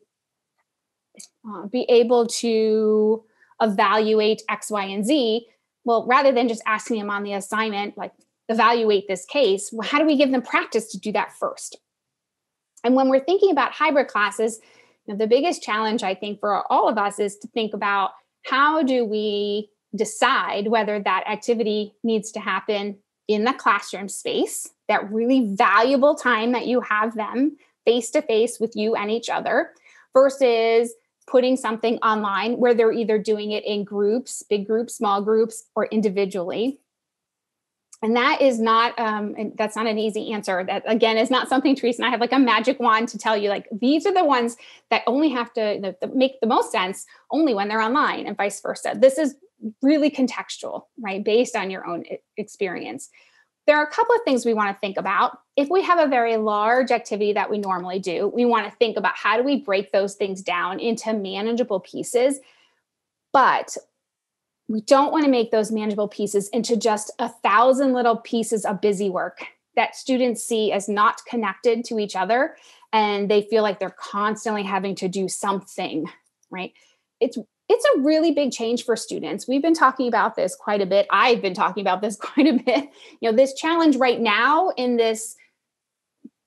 uh, be able to evaluate X, Y, and Z. Well, rather than just asking them on the assignment, like evaluate this case, well, how do we give them practice to do that first? And when we're thinking about hybrid classes, you know, the biggest challenge I think for all of us is to think about how do we decide whether that activity needs to happen in the classroom space, that really valuable time that you have them face to face with you and each other, versus putting something online where they're either doing it in groups, big groups, small groups, or individually. And that is not, um, that's not an easy answer. That again is not something Teresa and I have like a magic wand to tell you. Like these are the ones that only have to that make the most sense only when they're online, and vice versa. This is really contextual, right, based on your own experience. There are a couple of things we want to think about. If we have a very large activity that we normally do, we want to think about how do we break those things down into manageable pieces. But we don't want to make those manageable pieces into just a thousand little pieces of busy work that students see as not connected to each other and they feel like they're constantly having to do something right it's it's a really big change for students. We've been talking about this quite a bit. I've been talking about this (laughs) quite a bit. You know, this challenge right now in this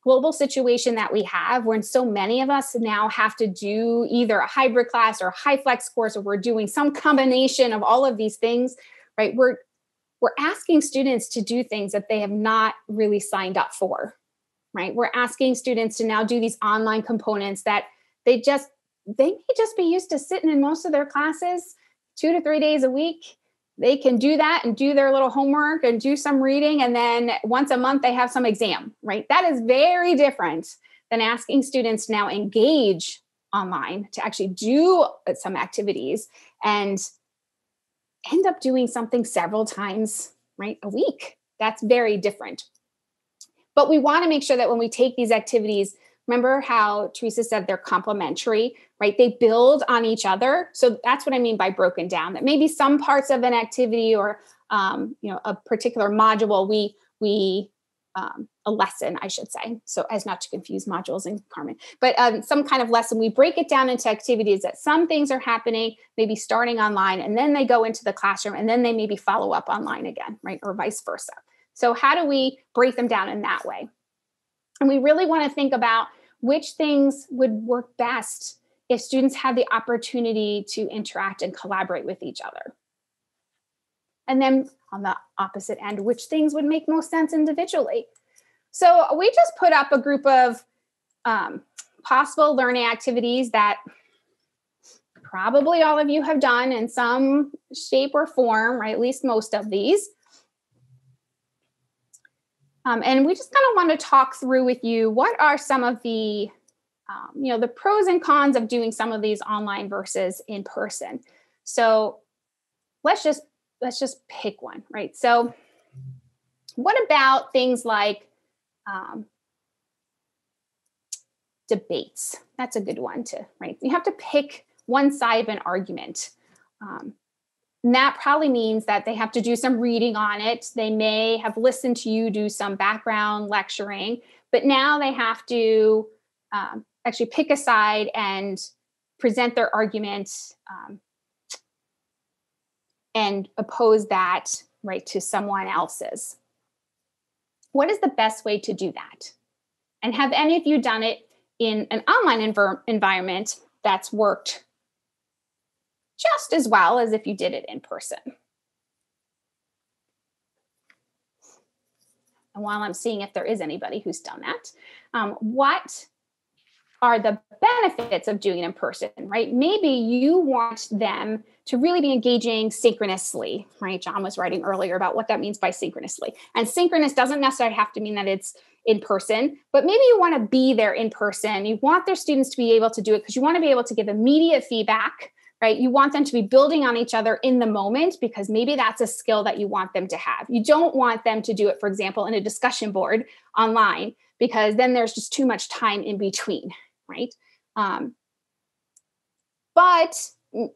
global situation that we have, when so many of us now have to do either a hybrid class or a HyFlex course, or we're doing some combination of all of these things, right? We're we're asking students to do things that they have not really signed up for, right? We're asking students to now do these online components that they just they may just be used to sitting in most of their classes two to three days a week. They can do that and do their little homework and do some reading. And then once a month, they have some exam, right? That is very different than asking students now engage online to actually do some activities and end up doing something several times, right? A week. That's very different. But we want to make sure that when we take these activities, Remember how Teresa said they're complementary, right? They build on each other. So that's what I mean by broken down. That maybe some parts of an activity or um, you know a particular module we we um, a lesson, I should say. So as not to confuse modules and Carmen, but um, some kind of lesson. We break it down into activities that some things are happening, maybe starting online, and then they go into the classroom, and then they maybe follow up online again, right, or vice versa. So how do we break them down in that way? And we really want to think about which things would work best if students had the opportunity to interact and collaborate with each other. And then on the opposite end, which things would make most sense individually. So we just put up a group of um, possible learning activities that probably all of you have done in some shape or form, or at least most of these. Um, and we just kind of want to talk through with you what are some of the um, you know the pros and cons of doing some of these online versus in person? So let's just let's just pick one right? So what about things like um, debates? That's a good one to right? You have to pick one side of an argument. Um, and that probably means that they have to do some reading on it. They may have listened to you do some background lecturing, but now they have to um, actually pick a side and present their argument um, and oppose that right to someone else's. What is the best way to do that? And have any of you done it in an online env- environment that's worked just as well as if you did it in person. And while I'm seeing if there is anybody who's done that, um, what are the benefits of doing it in person, right? Maybe you want them to really be engaging synchronously, right? John was writing earlier about what that means by synchronously. And synchronous doesn't necessarily have to mean that it's in person, but maybe you want to be there in person. You want their students to be able to do it because you want to be able to give immediate feedback right? You want them to be building on each other in the moment because maybe that's a skill that you want them to have. You don't want them to do it, for example, in a discussion board online because then there's just too much time in between, right? Um, but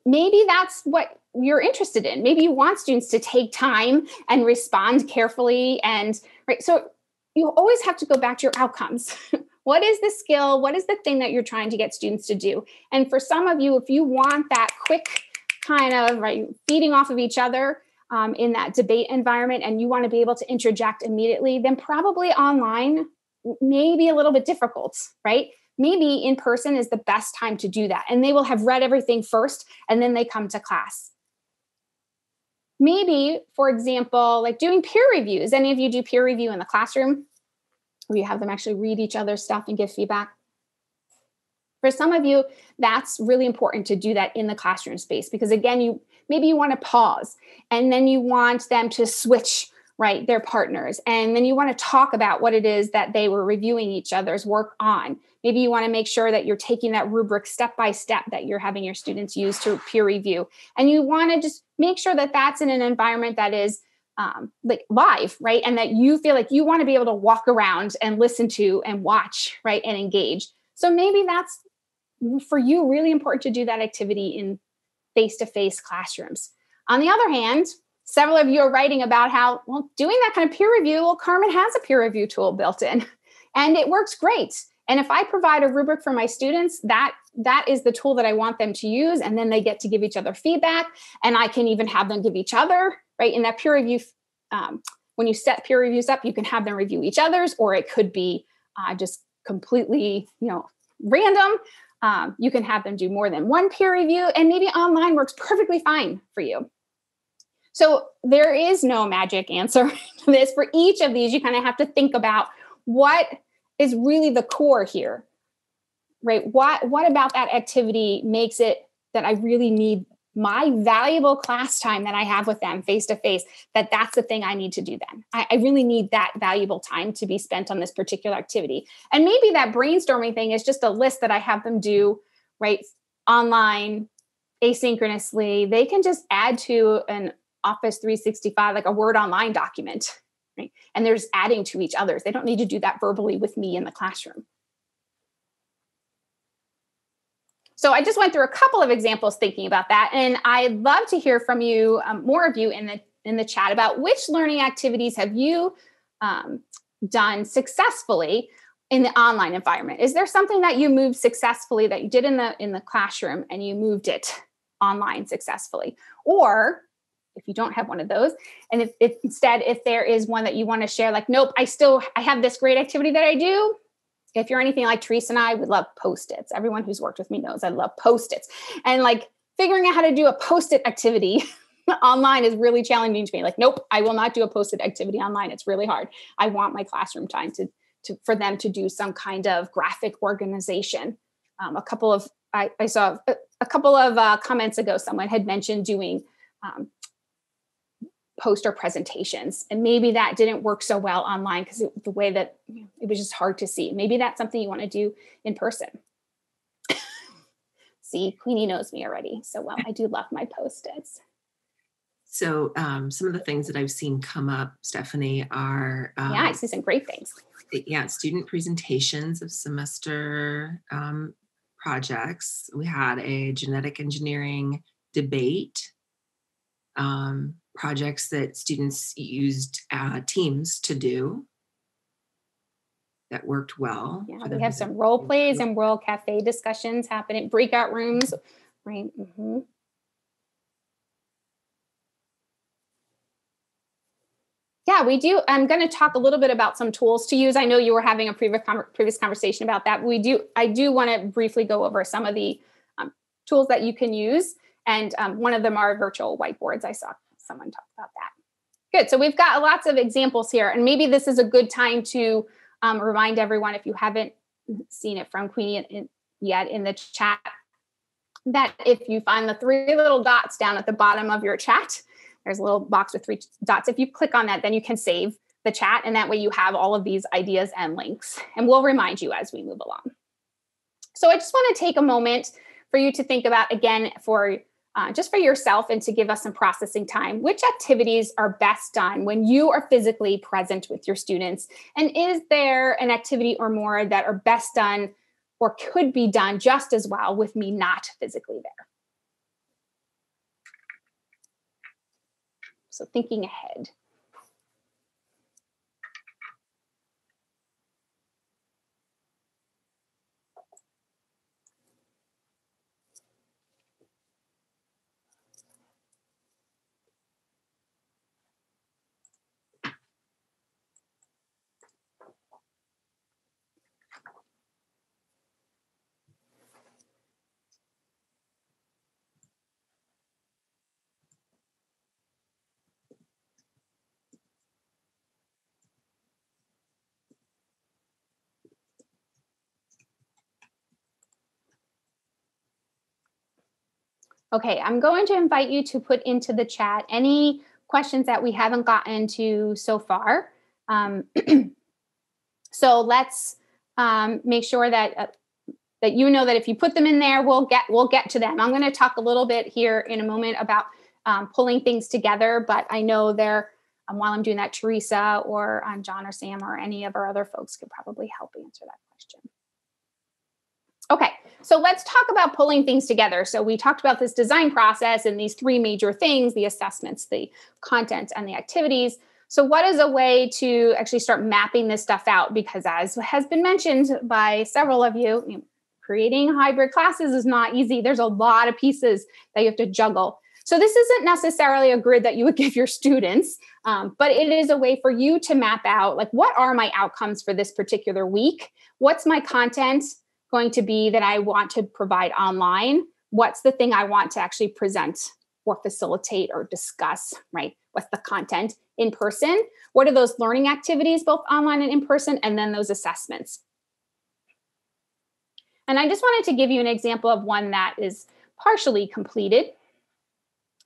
maybe that's what you're interested in. Maybe you want students to take time and respond carefully and right. So you always have to go back to your outcomes. (laughs) What is the skill? What is the thing that you're trying to get students to do? And for some of you, if you want that quick kind of right feeding off of each other um, in that debate environment and you want to be able to interject immediately, then probably online may be a little bit difficult, right? Maybe in person is the best time to do that. And they will have read everything first and then they come to class. Maybe, for example, like doing peer reviews. Any of you do peer review in the classroom? You have them actually read each other's stuff and give feedback? For some of you, that's really important to do that in the classroom space because again, you maybe you want to pause and then you want them to switch right their partners. And then you want to talk about what it is that they were reviewing each other's work on. Maybe you want to make sure that you're taking that rubric step by step that you're having your students use to peer review. And you want to just make sure that that's in an environment that is um, like live right? And that you feel like you want to be able to walk around and listen to and watch right and engage. So maybe that's for you really important to do that activity in face-to-face classrooms. On the other hand several of you are writing about how well doing that kind of peer review well carmen has a peer review tool built in and it works great. And if i provide a rubric for my students that that is the tool that i want them to use and then they get to give each other feedback and i can even have them give each other right in that peer review um, when you set peer reviews up you can have them review each other's or it could be uh, just completely you know random um, you can have them do more than one peer review, and maybe online works perfectly fine for you. So there is no magic answer (laughs) to this. For each of these, you kind of have to think about what is really the core here, right? What what about that activity makes it that I really need my valuable class time that I have with them face to face, that that's the thing I need to do then. I, I, really need that valuable time to be spent on this particular activity. And maybe that brainstorming thing is just a list that I have them do right online, asynchronously. They can just add to an Office 365, like a Word online document. Right? And there's adding to each other's. They don't need to do that verbally with me in the classroom. So I just went through a couple of examples thinking about that, and I'd love to hear from you, um, more of you in the in the chat about which learning activities have you um, done successfully in the online environment. Is there something that you moved successfully that you did in the in the classroom and you moved it online successfully, or if you don't have one of those and if, if instead if there is one that you want to share like nope i still i have this great activity that i do if you're anything like Teresa and I, we love post-its. Everyone who's worked with me knows I love post-its. And like figuring out how to do a post-it activity (laughs) online is really challenging to me. Like, nope, I will not do a post-it activity online. It's really hard. I want my classroom time to, to for them to do some kind of graphic organization. Um, a couple of I, I saw a, a couple of uh, comments ago, someone had mentioned doing um, poster presentations. And maybe that didn't work so well online because the way that it was just hard to see. Maybe that's something you want to do in person. (laughs) See queenie knows me already so well i do love my post-its.
So um, some of the things that i've seen come up stephanie are
um, yeah i see some great things.
yeah student presentations of semester um, projects. We had a genetic engineering debate um, projects that students used uh, teams to do that worked well.
Yeah, we have some role plays and World Cafe discussions happening, breakout rooms, right? Mm-hmm. Yeah, we do. I'm going to talk a little bit about some tools to use. I know you were having a previous previous conversation about that. We do. I do want to briefly go over some of the um, tools that you can use, and um, one of them are virtual whiteboards. I saw someone talk about that. Good. So we've got lots of examples here, and maybe this is a good time to um, remind everyone if you haven't seen it from Queenie yet in the chat that if you find the three little dots down at the bottom of your chat, there's a little box with three dots. If you click on that, then you can save the chat, and that way you have all of these ideas and links, and we'll remind you as we move along. So I just want to take a moment for you to think about again for uh, just for yourself and to give us some processing time. Which activities are best done when you are physically present with your students? And is there an activity or more that are best done or could be done just as well with me not physically there? So, thinking ahead. Okay, I'm going to invite you to put into the chat any questions that we haven't gotten to so far. Um, (clears throat) so let's um, make sure that uh, that you know that if you put them in there, we'll get we'll get to them. I'm going to talk a little bit here in a moment about um, pulling things together, but I know there um, while I'm doing that, Teresa or um, John or Sam or any of our other folks could probably help answer that question. So let's talk about pulling things together. So we talked about this design process and these three major things, the assessments, the content, and the activities. So what is a way to actually start mapping this stuff out? Because as has been mentioned by several of you, creating hybrid classes is not easy. There's a lot of pieces that you have to juggle. So this isn't necessarily a grid that you would (laughs) give your students, um, but it is a way for you to map out like what are my outcomes for this particular week? What's my content going to be that I want to provide online? What's the thing I want to actually present or facilitate or discuss, right? What's the content in person? What are those learning activities, both online and in person? And then those assessments. And I just wanted to give you an example of one that is partially completed.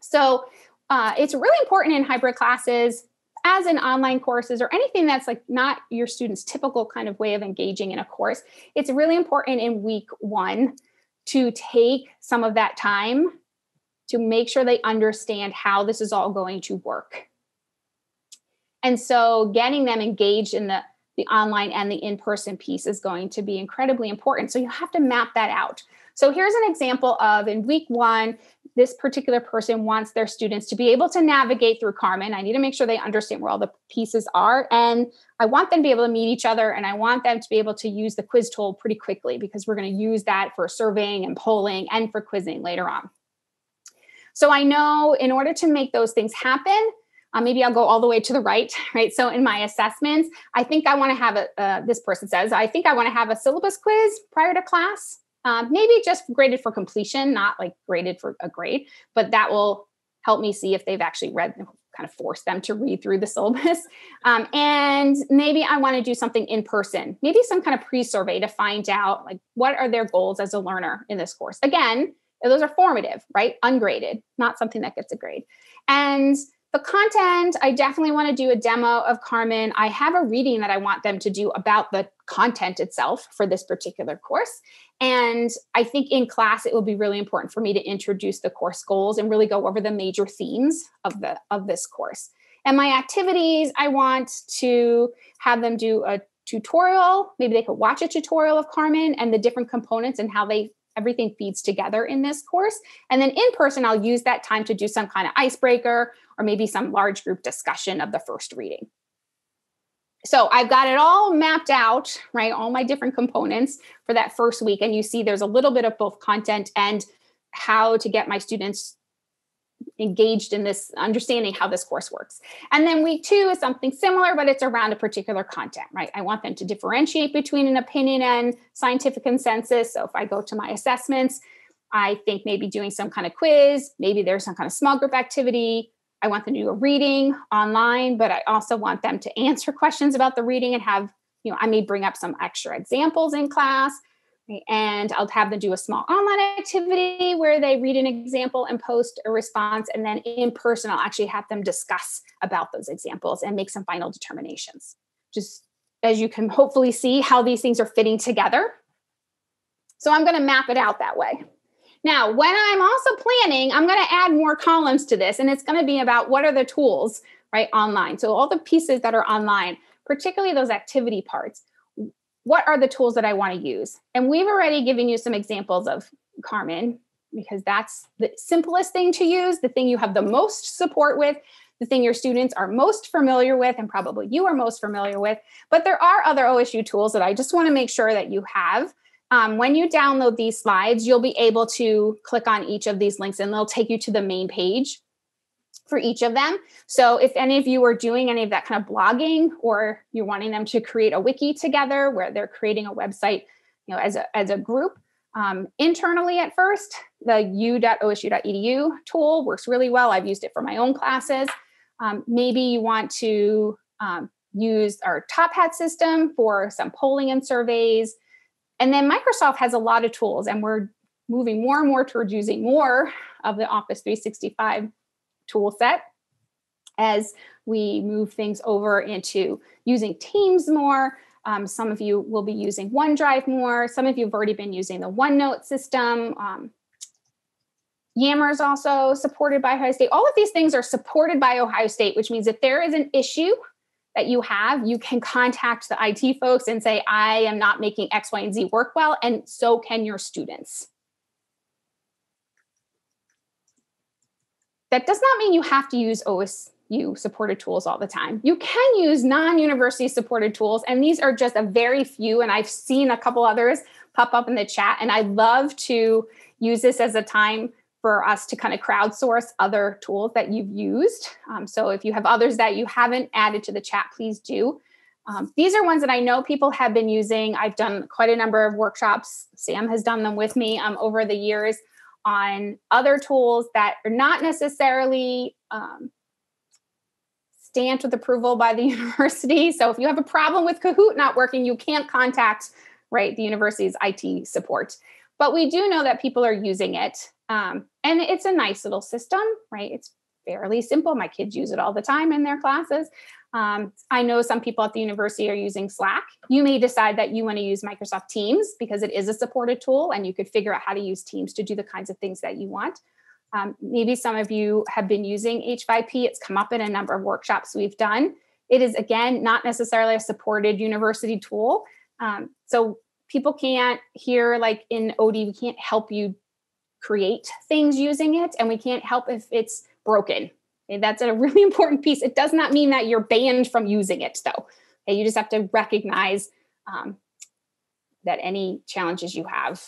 So uh, it's really important in hybrid classes as in online courses or anything that's like not your students typical kind of way of engaging in a course it's really important in week one to take some of that time to make sure they understand how this is all going to work. And so getting them engaged in the the online and the in-person piece is going to be incredibly important. So you have to map that out. So here's an example of in week one, this particular person wants their students to be able to navigate through Carmen. I need to make sure they understand where all the pieces are. And I want them to be able to meet each other and I want them to be able to use the quiz tool pretty quickly because we're going to use that for surveying and polling and for quizzing later on. So I know in order to make those things happen, uh, maybe I'll go all the way to the right, (laughs) right? So in my assessments, I think I want to have a, uh, this person says, I think I want to have a syllabus quiz prior to class. Um, maybe just graded for completion, not like graded for a grade, but that will help me see if they've actually read, kind of force them to read through the syllabus. (laughs) Um, and maybe I want to do something in person, maybe some kind of pre survey to find out like what are their goals as a learner in this course. Again, those are formative, right? Ungraded, not something that gets a grade. And the content, I definitely want to do a demo of Carmen. I have a reading that I want them to do about the content itself for this particular course. And I think in class it will be really important for me to introduce the course goals and really go over the major themes of the of this course. And my activities, I want to have them do a tutorial. Maybe they could watch a tutorial of Carmen and the different components and how they everything feeds together in this course. And then in person, I'll use that time to do some kind of icebreaker or maybe some large group discussion of the first reading. So I've got it all mapped out, right? All my different components for that first week. And you see there's a little bit of both content and how to get my students engaged in this understanding how this course works. And then week two is something similar, but it's around a particular content, right? I want them to differentiate between an opinion and scientific consensus. So if I go to my assessments, I think maybe doing some kind of quiz, maybe there's some kind of small group activity. I want them to do a reading online, but I also want them to answer questions about the reading and have, you know, I may bring up some extra examples in class and I'll have them do a small online activity where they read an example and post a response. And then in person, I'll actually have them discuss about those examples and make some final determinations. Just as you can hopefully see how these things are fitting together. So I'm going to map it out that way. Now, when I'm also planning, I'm going to add more columns to this, and it's going to be about what are the tools, right, online. So all the pieces that are online, particularly those activity parts what are the tools that I want to use? And we've already given you some examples of Carmen because that's the simplest thing to use, the thing you have the most support with, the thing your students are most familiar with, and probably you are most familiar with. But there are other OSU tools that I just want to make sure that you have. Um, when you download these slides, you'll be able to click on each of these links and they'll take you to the main page for each of them. So if any of you are doing any of that kind of blogging or you're wanting them to create a wiki together where they're creating a website, you know, as a, as a group, um, internally at first, the u.osu.edu tool works really well. I've used it for my own classes. Um, maybe you want to um, use our Top Hat system for some polling and surveys. And then Microsoft has a lot of tools, and we're moving more and more towards using more of the Office 365 tool set as we move things over into using Teams more. Um, some of you will be using OneDrive more. Some of you have already been using the OneNote system. Um, Yammer is also supported by Ohio State. All of these things are supported by Ohio State, which means if there is an issue that you have, you can contact the IT folks and say, I am not making X, Y, and Z work well, and so can your students. That does not mean you have to use OSU supported tools all the time. You can use non university supported tools, and these are just a very few, and I've seen a couple others pop up in the chat, and I love to use this as a time for us to kind of crowdsource other tools that you've used. Um, so if you have others that you haven't added to the chat, please do. Um, these are ones that I know people have been using. I've done quite a number of workshops. Sam has done them with me um, over the years on other tools that are not necessarily um, stamped with approval by the (laughs) university. So if you have a problem with Kahoot not working, you can't contact right the university's IT support. But we do know that people are using it. Um, and it's a nice little system, right? It's fairly simple. My kids use it all the time in their classes. Um, I know some people at the university are using Slack. You may decide that you want to use Microsoft Teams because it is a supported tool and you could figure out how to use Teams to do the kinds of things that you want. Um, maybe some of you have been using H5P. It's come up in a number of workshops we've done. It is, again, not necessarily a supported university tool. Um, so people can't here, like in ODEE, we can't help you create things using it and we can't help if it's broken. Okay, that's a (laughs) really important piece. It does not mean that you're banned from using it though. Okay, you just have to recognize um, that any challenges you have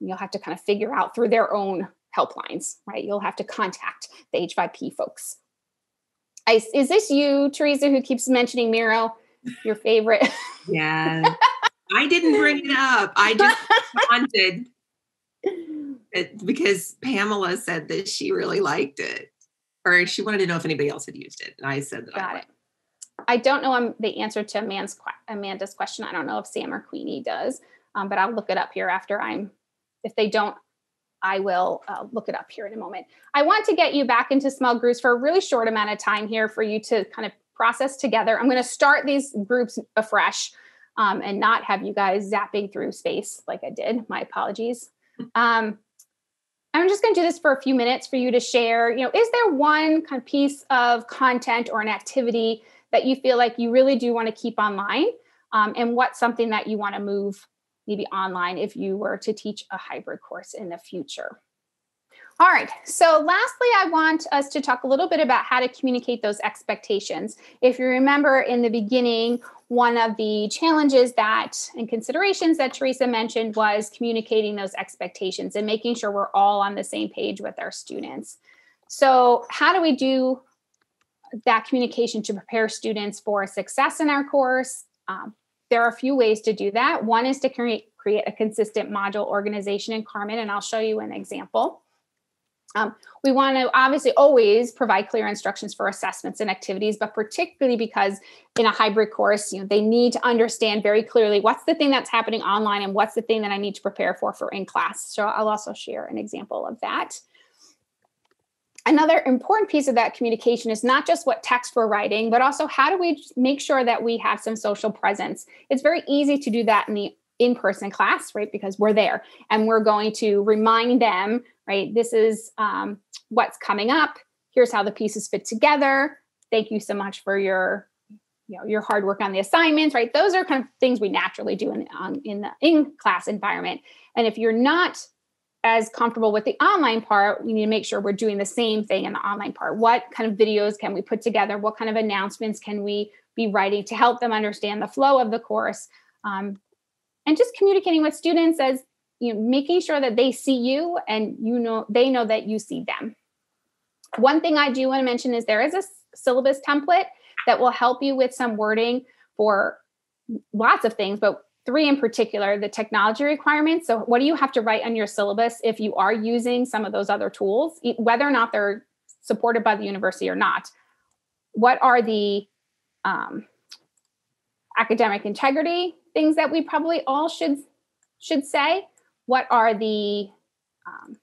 you'll have to kind of figure out through their own helplines right? You'll have to contact the h5p folks. I, is this you teresa who keeps mentioning miro your favorite?
Yeah. I didn't bring it up. I just (laughs) wanted it, because Pamela said that she really liked it, or she wanted to know if anybody else had used it, and I said that.
Got I it. I don't know um, the answer to Amanda's, Amanda's question. I don't know if Sam or Queenie does, um, but I'll look it up here after I'm. If they don't, I will uh, look it up here in a moment. I want to get you back into small groups for a really short amount of time here for you to kind of process together. I'm going to start these groups afresh um, and not have you guys zapping through space like I did. My apologies. Um, I'm just going to do this for a few minutes for you to share. You know, is there one kind of piece of content or an activity that you feel like you really do want to keep online? Um, and what's something that you want to move maybe online if you were to teach a hybrid course in the future? All right. So, lastly, I want us to talk a little bit about how to communicate those expectations. If you remember in the beginning, one of the challenges that and considerations that Teresa mentioned was communicating those expectations and making sure we're all on the same page with our students. So, how do we do that communication to prepare students for success in our course? Um, there are a few ways to do that. One is to create, create a consistent module organization in Carmen, and I'll show you an example. Um, we want to obviously always provide clear instructions for assessments and activities, but particularly because in a hybrid course, you know, they need to understand very clearly what's the thing that's happening online and what's the thing that I need to prepare for for in class. So I'll also share an example of that. Another important piece of that communication is not just what text we're writing, but also how do we make sure that we have some social presence. It's very easy to do that in the in-person class, right? Because we're there and we're going to remind them right? This is um, what's coming up. Here's how the pieces fit together. Thank you so much for your you know your hard work on the assignments right those are kind of things we naturally do in um, in the in class environment and if you're not as comfortable with the online part we need to make sure we're doing the same thing in the online part what kind of videos can we put together what kind of announcements can we be writing to help them understand the flow of the course um, and just communicating with students as you know making sure that they see you and you know they know that you see them. One thing i do want to mention is there is a syllabus template that will help you with some wording for lots of things but three in particular the technology requirements. So what do you have to write on your syllabus if you are using some of those other tools whether or not they're supported by the university or not? What are the um, academic integrity things that we probably all should should say what are the um,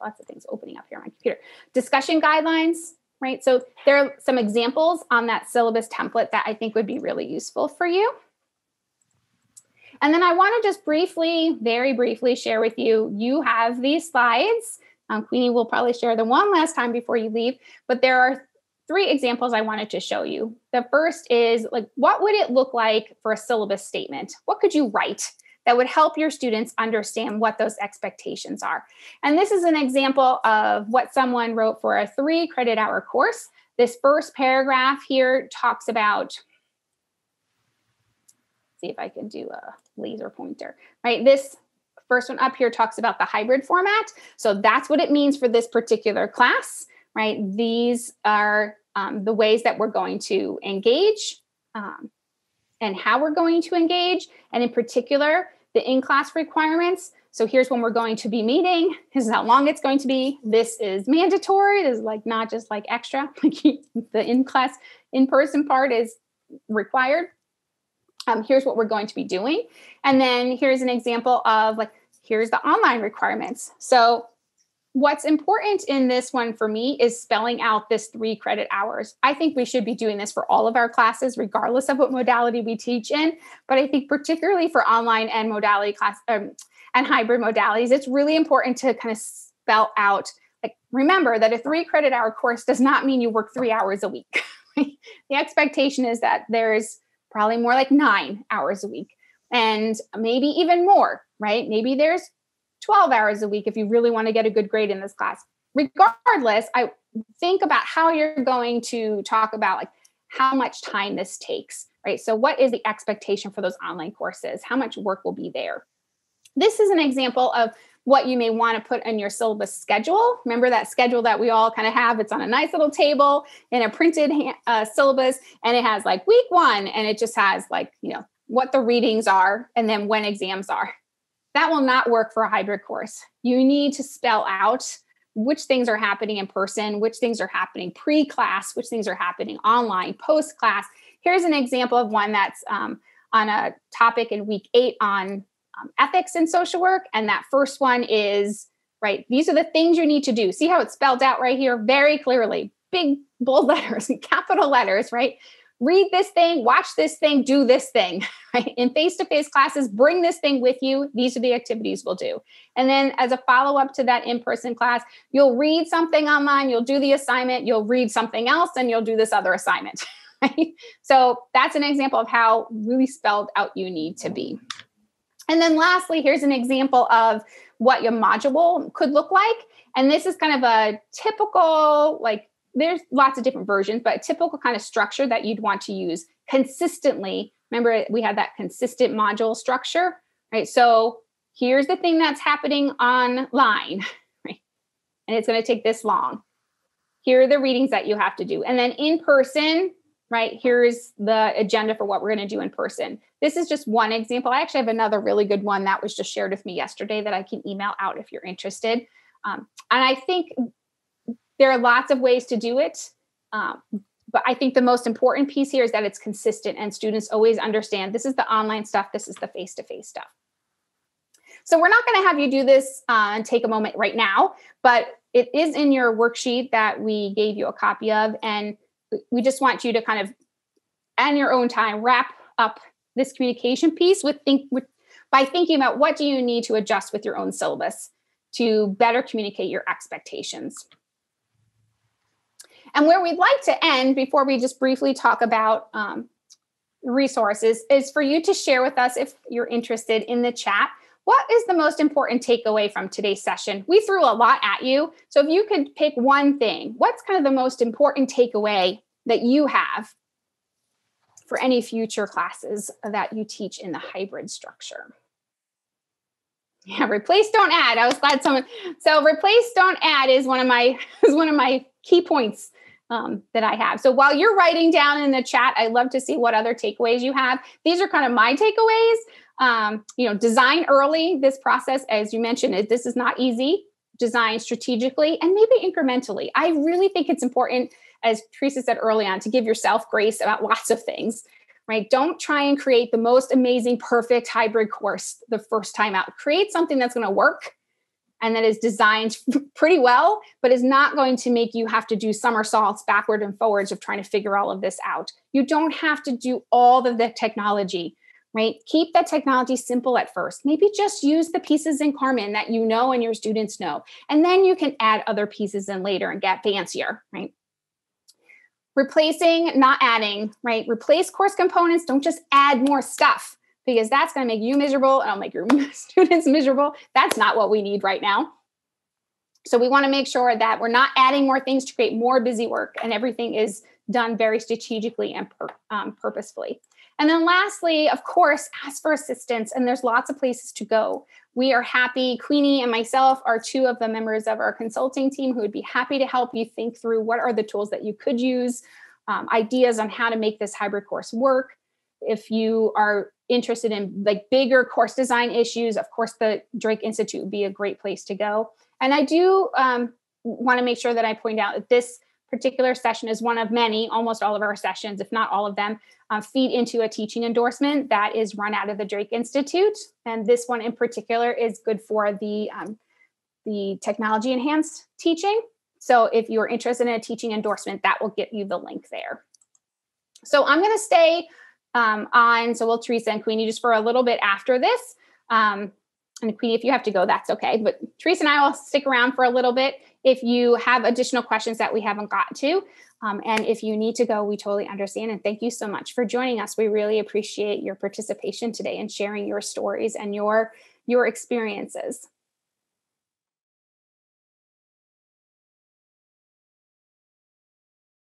lots of things opening up here on my computer. Discussion guidelines, right? So there are some examples on that syllabus template that I think would be really useful for you. And then I want to just briefly, very briefly share with you, you have these slides. Um, Queenie will probably share them one last time before you leave, but there are three examples I wanted to show you. The first is like, what would it look like for a syllabus statement? What could you write that would help your students understand what those expectations are? And this is an example of what someone wrote for a three credit hour course. This first paragraph here talks about see if I can do a laser pointer, right? This first one up here talks about the hybrid format. So that's what it means for this particular class, right? These are um, the ways that we're going to engage um, and how we're going to engage. And in particular, the in class requirements. So here's when we're going to be meeting. This is how long it's going to be. This is mandatory. This is like not just like extra. (laughs) Like the in class, in person part is required um, here's what we're going to be doing. And then here's an example of like, here's the online requirements. So what's important in this one for me is spelling out this three credit hours. I think we should be doing this for all of our classes, regardless of what modality we teach in. But I think particularly for online and modality class um, and hybrid modalities, it's really important to kind of spell out like remember that a three credit hour course does not mean you work three hours a week. (laughs) the expectation is that there's probably more like nine hours a week and maybe even more, right? Maybe there's 12 hours a week if you really want to get a good grade in this class. Regardless, I think about how you're going to talk about like how much time this takes, right? So what is the expectation for those online courses? How much work will be there? This is an example of what you may want to put in your syllabus schedule. Remember that schedule that we all kind of have? It's on a nice little table in a printed uh, syllabus, and it has like week one, and it just has like, you know, what the readings are and then when exams are. That will not work for a hybrid course. You need to spell out which things are happening in person, which things are happening pre class, which things are happening online, post class. Here's an example of one that's um, on a topic in week eight on um, ethics in social work. And that first one is right, these are the things you need to do. See how it's spelled out right here very clearly, big bold (laughs) letters and capital letters, right? Read this thing, watch this thing, do this thing. (laughs) Right? In face to face classes, bring this thing with you. These are the activities we'll do. And then, as a follow up to that in person class, you'll read something online, you'll do the assignment, you'll read something else, and you'll do this other assignment. (laughs) Right? So, that's an example of how really spelled out you need to be. And then lastly, here's an example of what your module could look like. And this is kind of a typical, like, there's lots of different versions, but a typical kind of structure that you'd want to use consistently. Remember, we had that consistent module structure, right? So here's the thing that's happening online, (laughs) right? And it's going to take this long. Here are the readings that you have to do. And then in person, right? Here's the agenda for what we're going to do in person. This is just one example. I actually have another really good one that was just shared with me yesterday that I can email out if you're interested. Um, and I think there are lots of ways to do it. Um, but I think the most important piece here is that it's consistent and students always understand this is the online stuff, this is the face to face stuff. So we're not going to have you do this uh, and take a moment right now, but it is in your worksheet that we gave you a copy of. And we just want you to kind of, in your own time, wrap up this communication piece with think with by thinking about what do you need to adjust with your own syllabus to better communicate your expectations. And where we'd like to end before we just briefly talk about um, resources is for you to share with us if you're interested in the chat what is the most important takeaway from today's session? We threw a lot at you. So if you could pick one thing, what's kind of the most important takeaway that you have for any future classes that you teach in the hybrid structure? Yeah, replace don't add. I was glad someone so replace don't add is one of my (laughs) is one of my key points um, that I have. So while you're writing down in the chat, I'd love to see what other takeaways you have. These are kind of my takeaways. Um, you know design early. This process as you mentioned is this is not easy. Design strategically and maybe incrementally. I really think it's important as teresa said early on to give yourself grace about lots of things right? Don't try and create the most amazing perfect hybrid course the first time out. Create something that's going to work and that is designed pretty well, but is not going to make you have to do somersaults backward and forwards of trying to figure all of this out. You don't have to do all of the technology, right? Keep that technology simple at first. Maybe just use the pieces in Carmen that you know and your students know. And then you can add other pieces in later and get fancier, right? Replacing, not adding, right? Replace course components. Don't just add more stuff because that's going to make you miserable and it'll make your (laughs) students miserable. That's not what we need right now. So we want to make sure that we're not adding more things to create more busy work and everything is done very strategically and um, purposefully. And then lastly, of course, ask for assistance and there's lots of places to go. We are happy, Queenie and myself are two of the members of our consulting team who would be happy to help you think through what are the tools that you could use, um, ideas on how to make this hybrid course work. If you are interested in like bigger course design issues, of course, the Drake Institute would be a great place to go. And I do um, want to make sure that I point out that this particular session is one of many, almost all of our sessions, if not all of them, uh, feed into a teaching endorsement that is run out of the Drake Institute. And this one in particular is good for the, um, the technology enhanced teaching. So if you're interested in a teaching endorsement, that will get you the link there. So I'm going to stay um, on. So we'll Teresa and Queenie just for a little bit after this. Um, and Queenie, if you have to go, that's okay. But Teresa and I will stick around for a little bit if you have additional questions that we haven't got to. Um, and if you need to go, we totally understand. And thank you so much for joining us. We really appreciate your participation today and sharing your stories and your your experiences.